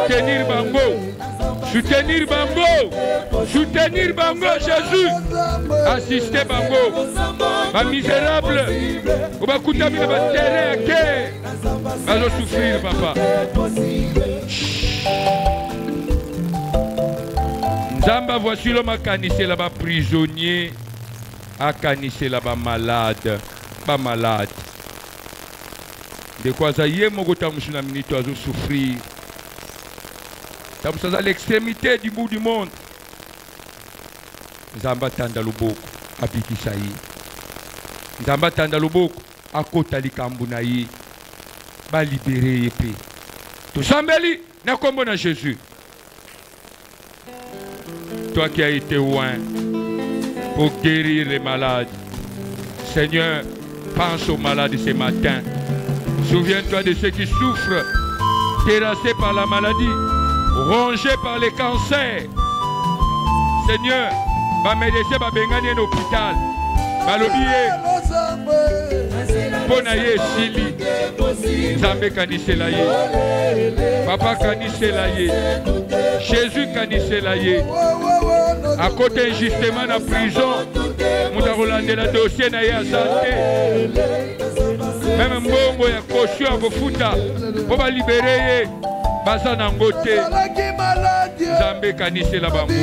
Tenir bango soutenir bango. Soutenir bango jésus. Assiste bango. Bamisérable o bakutami na baterrain ya ke bazosouffrir papa. Nzambe avoisilo makanisela baprisonnier akanisela bamalade bamalade ndeko aza ye moko tamusu na minito azosouffrir tamusu aza à l'extrémité du bout du monde. Nzambe atanda loboko abikisa ye. Nzambe atanda loboko akota likambo na ye. Balibere ye mpe. Tosambeli na nkombo na jésus. Toi qui as été loin pour guérir les malades. Seigneur, pense aux malades ce matin. Souviens-toi de ceux qui souffrent, terrassés par la maladie, rongés par les cancers. Seigneur, va médecin va bengani un hôpital. balobi ye mpo na ye papa kanisela ye jésus kanisela ye akota injustement na prison moto akolandela dossier na ye aza te meme mbongo ya kosio ya kofuta mpo balibere ye baza nango te nzambe kanisela bango.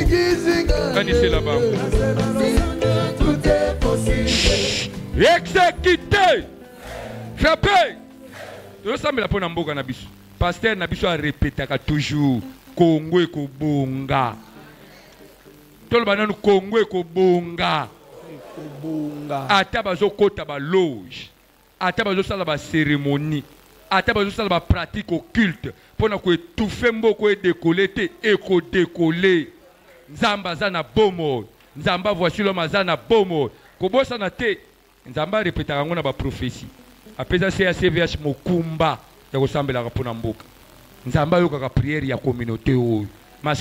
Kanisela bango. Exécuté. Frappé tozosambela mpo na mboka na biso. Paster na biso arepetaka toujours. Kongo ekobonga toloba nanu kongo ekobonga kobonga. Ata bazokɔta baloge ata bazosala baceremonie ata bazosala bapratique occulte. Mpo na koetufe mboka edekole te ekodekole nzambe aza na bomoi nzambe avoici lome aza na bomoi kobosana te nzambe arepetaka yango na baprofesi apesa se ya cvh mokumba ya kosambelaka mpo mboka. Nzambe ayokaka priere ya communauté oyo. Ma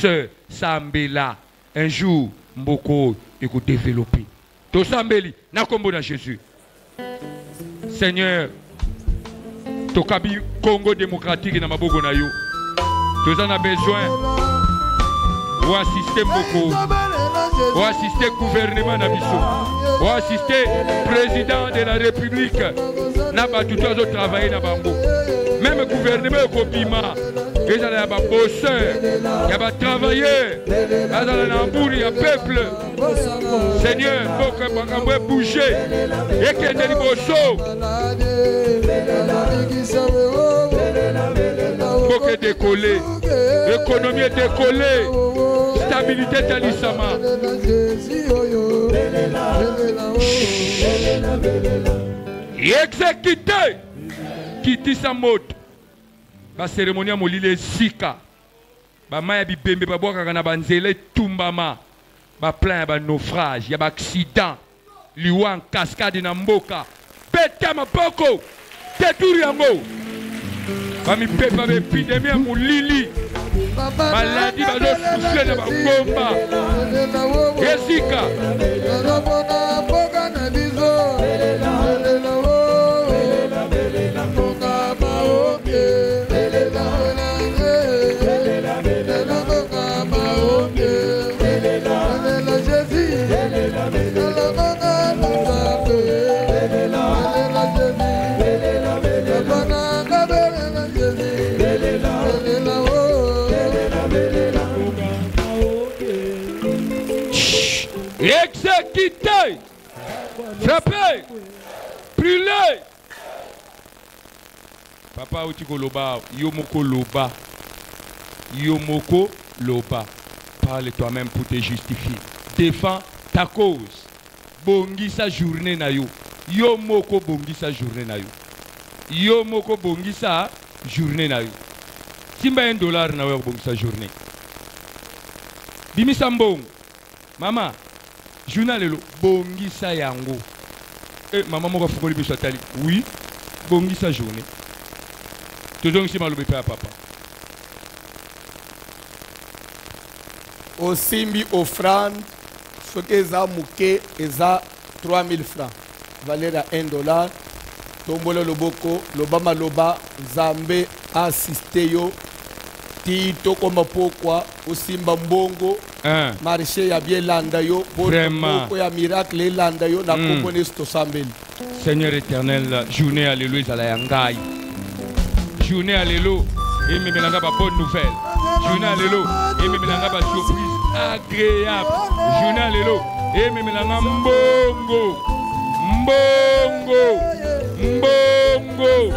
sambela. Un jour mboka oyo ekodevelope. Tosambeli na na jésus. Seigneur tokabi congo démocratique na maboko na yo. Besoin oasiste mboko oasiste gouvernement na biso oasiste président de la république. Na bato to azotravaille na bango même gouvernement ekobima ezala ya babosseur ya batravailleur azala na mbuli ya peuple. Seigneur mboka makambo ebouge mboka edekole ekonomi edekole stabilité etalisama exécuté kitisa moto baseremoni ya molili esika bamai ya bibembe babwakaka na banzela etumbama baplan ya banaufrage ya baaccident liwa cascade na mboka beta maboko teturi yango bamipepa baepidemi ya molili. Maladi bazosufle na bangomba esika exécuté frappé brûlé papa auti koloba yo moko loba Yomoko Loba. Parle toi-même pour te justifier. Défends ta cause. Bongisa journée na yo. Yomoko bongisa journée na yo. Yomoko bongisa journée na yo. Simba un dollar na yo bongisa journée. Bimisa mbongo. Mama, journal lelo bongisa yango. Eh, mama moko afungoli biso atali. Oui, bongisa journée. tozongisi malobi mpe ya papa osimbi offrande soki eza moke eza 3000 francs valeur ya 1 dollar tombola loboko loba maloba nzambe asiste yo ti tokoma pokwa mbongo Marshe ya bie elanda yo. Mpo ya miracle elanda yo na kombo yesu tosambeli seigneur éternel journée ya lelo ezala ya ngai journée ya lelo ememelanga babonne nouvelle. Journée ya lelo ememelanga basurprise agréable. Journée ya lelo ememelanga mbongo. Mbongo. Mbongo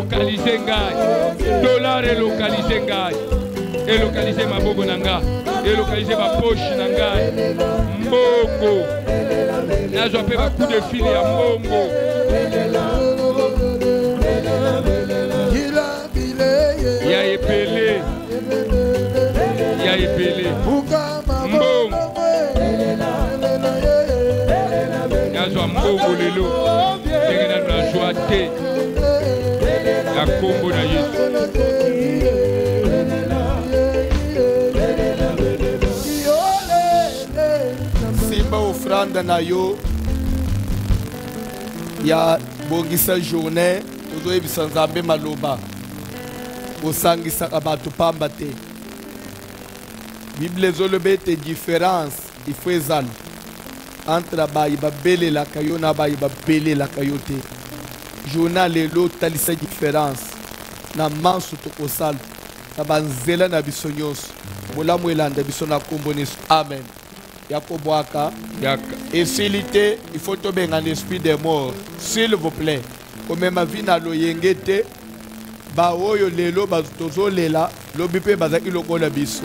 elokalize ngai. Dollar elokalize ngai. Elokalize maboko na ngai. Elokalize baposhe na ngai. Mbongo. Nazwa mpe bacoup de file ya mbongo. Ya ebele ya ebele mbongo. Nazwa mbongo lelo. Ndenge nano nazwa te ya nkombo na yesu simba ofranda na yo. Ya bongisa journée ozoyebisa nzambe maloba. Osangisaka bato pamba te. Bible ezoloba ete différence ifo ezala entre bayi babelelaka yo na bayi babelelaka yo te journée lelo otalisa différence. Na manso tokosala na banzela na biso nyonso bolamu elanda biso na nkombo na yesu amen ya kobwaka esili te il faut tobenga na esprit de mort s'il vous plaît. Komema vi na loyenge te baoyo lelo tozolela lobi mpe bazalaki lokola biso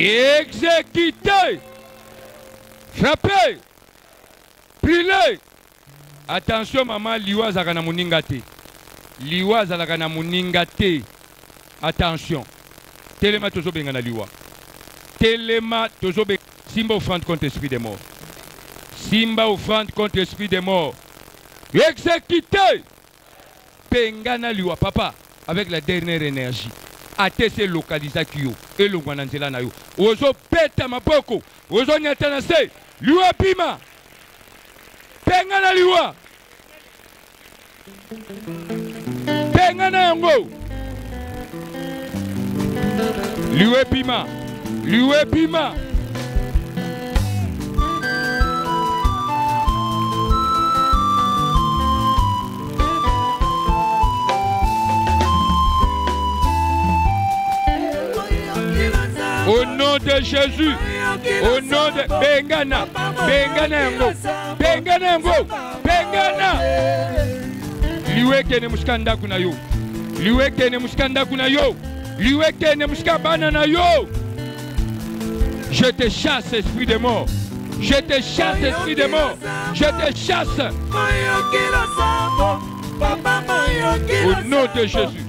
exécuté frappé brûlé attention mama liwa azalaka na moninga te. Liwa attention. Telema tozobenga na liwa. Telema tozobenga simba offrande contre esprit de mort. Simba offrande contre esprit de mort. Exécuté penga na liwa papa avec la dernière énergie ate se elokalizaki yo elongwa na nzela na yo. Ozobeta maboko ozonyata na se liwa epima penga na liwa penga na yango. Liwa epima liwa epima Au nom de Jésus, au nom de Bengana, Bengana yango, Bengana yango, Bengana. Liweke ne musika ndako na yo. Liweke ne musika ndako yo. Liweke ne musika na yo. Je te chasse, esprit de mort. Je te chasse, esprit de mort. Je te chasse. Au nom de Jésus.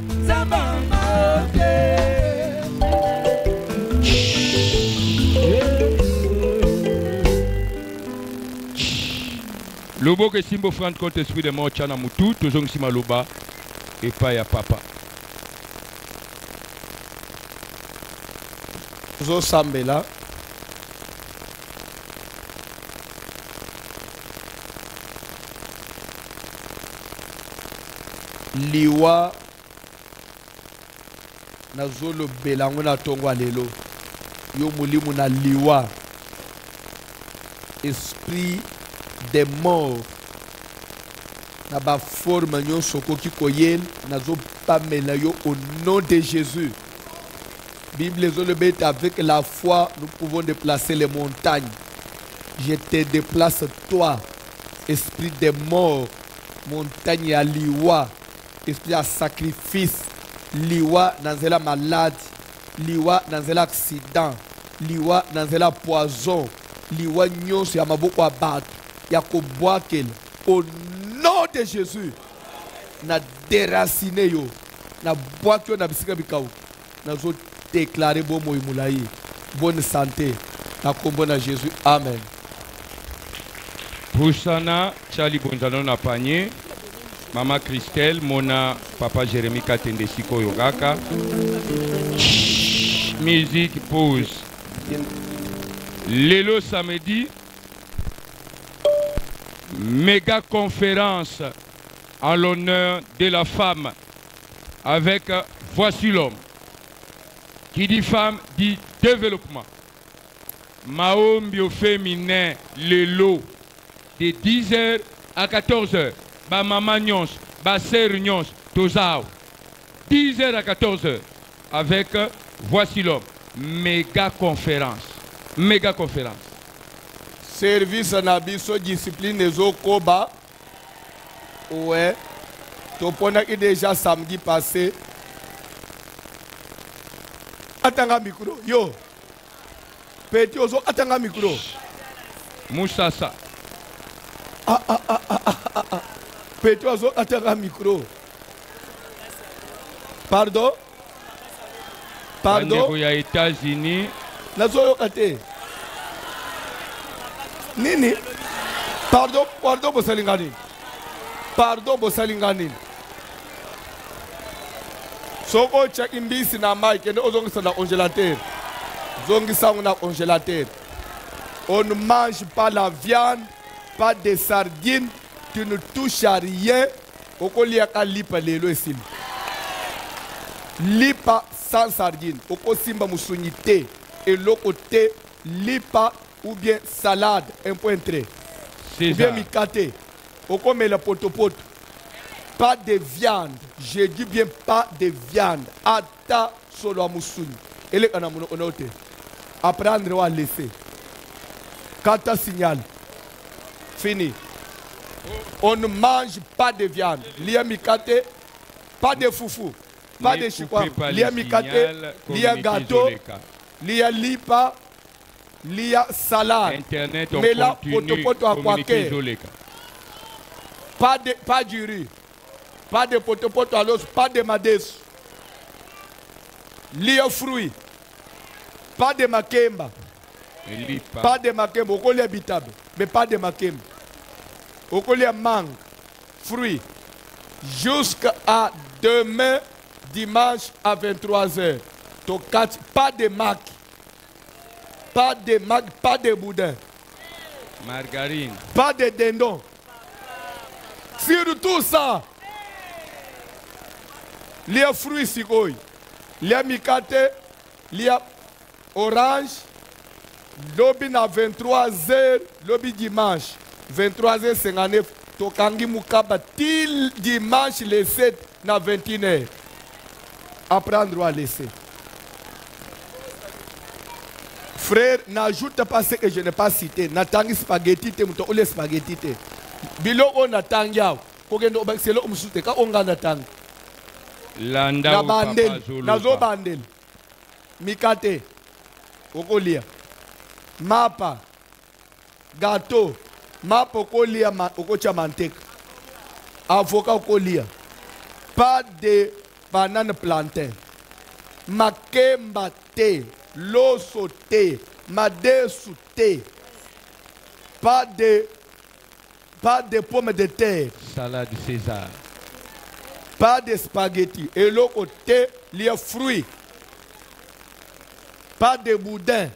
Loboko esimbi ofrande contre esprit de mort tya na motu tozongisi maloba epai ya papa. Tozosambela liwa. Nazolobela yango na ntongo ya lelo. Yo molimo na liwa. Esprit de mort na baforme nyonso okoki koyela nazopamela yo au nom de jésus. Bible ezoloba ete avec la foi nous pouvons déplacer les montagnes. Je te déplace toi esprit de mort montagne ya liwa esprit ya sacrifice. Liwa na nzela maladi liwa na nzela accident. Liwa nzela poison. Liwa nyonso ya maboko ya bato ya kobwakela. Au nom de jésus na déracine yo na bwaki yo na bisika bikauki nazodeklare bomoi molai bonne santé. Na nkombo na jésus. Amen. Pusana tya libonzano na panier. Mama christelle mona papa jérémi katende sikoyo kaka musique pause. Lelo samedi méga conférence en l'honneur de la femme avec euh, Voici l'homme. Qui dit femme dit développement. Maombi au féminin, le lot de 10h à 14h. Ba maman nyons, ba sœur nyons, tozao. 10h à 14h avec euh, Voici l'homme. Méga conférence. Méga conférence. Service na biso discipline ezokoba. Ouais. Toponaki déjà samedi passé. Atanga micro. Yo. Peti ozo atanga micro. Moussassa. peti ozo atanga micro. Pardon? Pardon? bandeko ya états-unis nazoyoka te nini? Pardon pardon bosalinga nini pardon bosalinga nini soki otyaki mbisi na mai kende ozongisa na congélateur. Zongisa yango na congélateur. On ne mange pas la viande pas de sardine tu ne touches à rien. Okoliaka lipa lelo esili lipa sans sardine okosimba mosunyi te. Eloko te lipa ou bien salade un point trait ou bien mikate okomela potopoto pas de viande. Je dis bien pas de viande. Ata solo ya mosuni eleka na monoko na yo te apprendre wa laisser kata signal. Fini. On ne mange pas de viande. Lia mikate pas de fufu pas de chikwam lia mikate lia gâteau lia lipa lia salade. Internet on Mais là, continue communiquer pas de pas du riz. Pas de potopoto à l'os pas de madesu lia fruit. Pas de makemba. Lipa pas. De makemba. Okolia bitabe mais pas de makemba. Okolia mangue fruit. Jusqu'à demain dimanche à 23h tokati pas de maki pas de mag, pas de boudin, Margarine. pas de dindon. Surtout ça. lia fruit sikoyo lia mikate lia orange lobi na 23h lobi dimanche 23h59 tokangi mukaba til dimanche le 7 na 21h apprendre à laisser frère n'ajoute pas ce que je n'ai pas cité. Natangi spaghetti te moto ole spaghetti te. Biloko natangi awa. Kokende obakisa eloko mosusu te. Ka onga natangi. Landa na bandeli Zuluba. nazobandeli mikate. Okolia. Mapa. Gato. Mapa okolia ma, okotya manteka avoka okolia. Pas de banane plantain. Makemba te loso te madesu te pas de pas de pomme de terre. Salade César. pas de spaghetti. Eloko te lia fruit. Pas de boudin.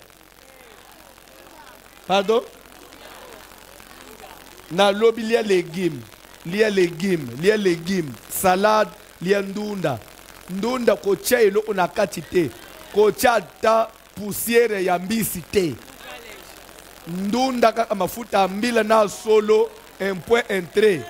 Pardon? Nalobi lia légume lia légume lia légume salade lia ndunda. Ndunda kotya eloko na kati te kotya ata poussière ya mbisi te ndunda kaka mafuta ya mbila solo un point trait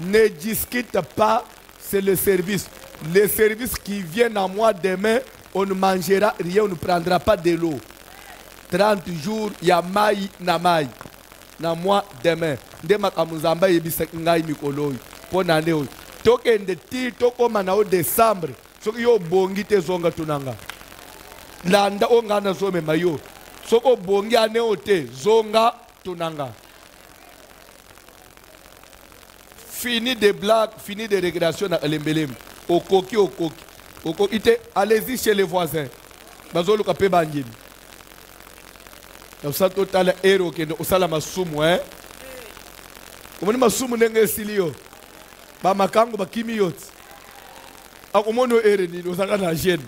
ne discute pas, c'est le service. Le service qui vient à moi demain, on ne mangera rien, on ne prendra pas de l'eau. 30 jours, il y a maï na maï. Na moi demain. Nde makambo ngai oyo tokende ti tokoma nawo o décembre soki yo obongi te zonga tuna nga landa oyo ngai nazomema yo soki obongi ane oyo te zonga tuna nga fini de blague, fini de régression na elembelem. Okoki okoki. Okoki te allez-y chez les voisins. Bazoluka pe bangini. Comme ça totala ero okende osala masumu hein. Omoni masumu ndenge esili yo. Makango bakimi yoti. Akomoni oyo ere nini? Ozalaka na gene.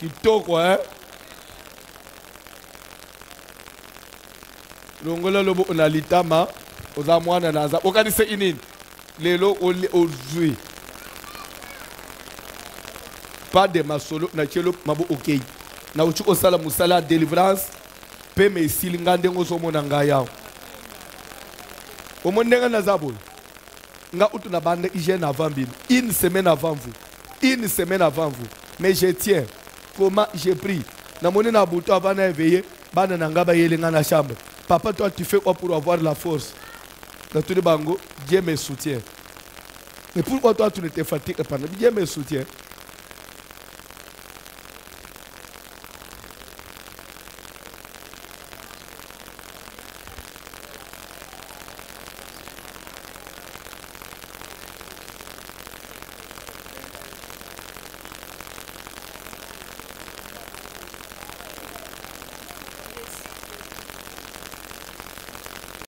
Kitoko hein. longola lobo na litama oza mwana na aza okanisa inini? Lelo ozwi pas de masolo na tielo mabo okei na uti kosala mosala ya délivrance mpe me esili nga ndenge ozomona ngai awa omoni ndenge naza boye nga utu na banda hygiène avant une semaine avant vous. Une semaine avant vous. Mais je tiens. Comment j'ai pris namoni na butu avant na éveillé na nga bayeli chambre. Papa toi tu fais quoi pour avoir la force? Bango dieu me soutient. Mais pourquoi toi tu ne te fatigues pas? Dieu me soutient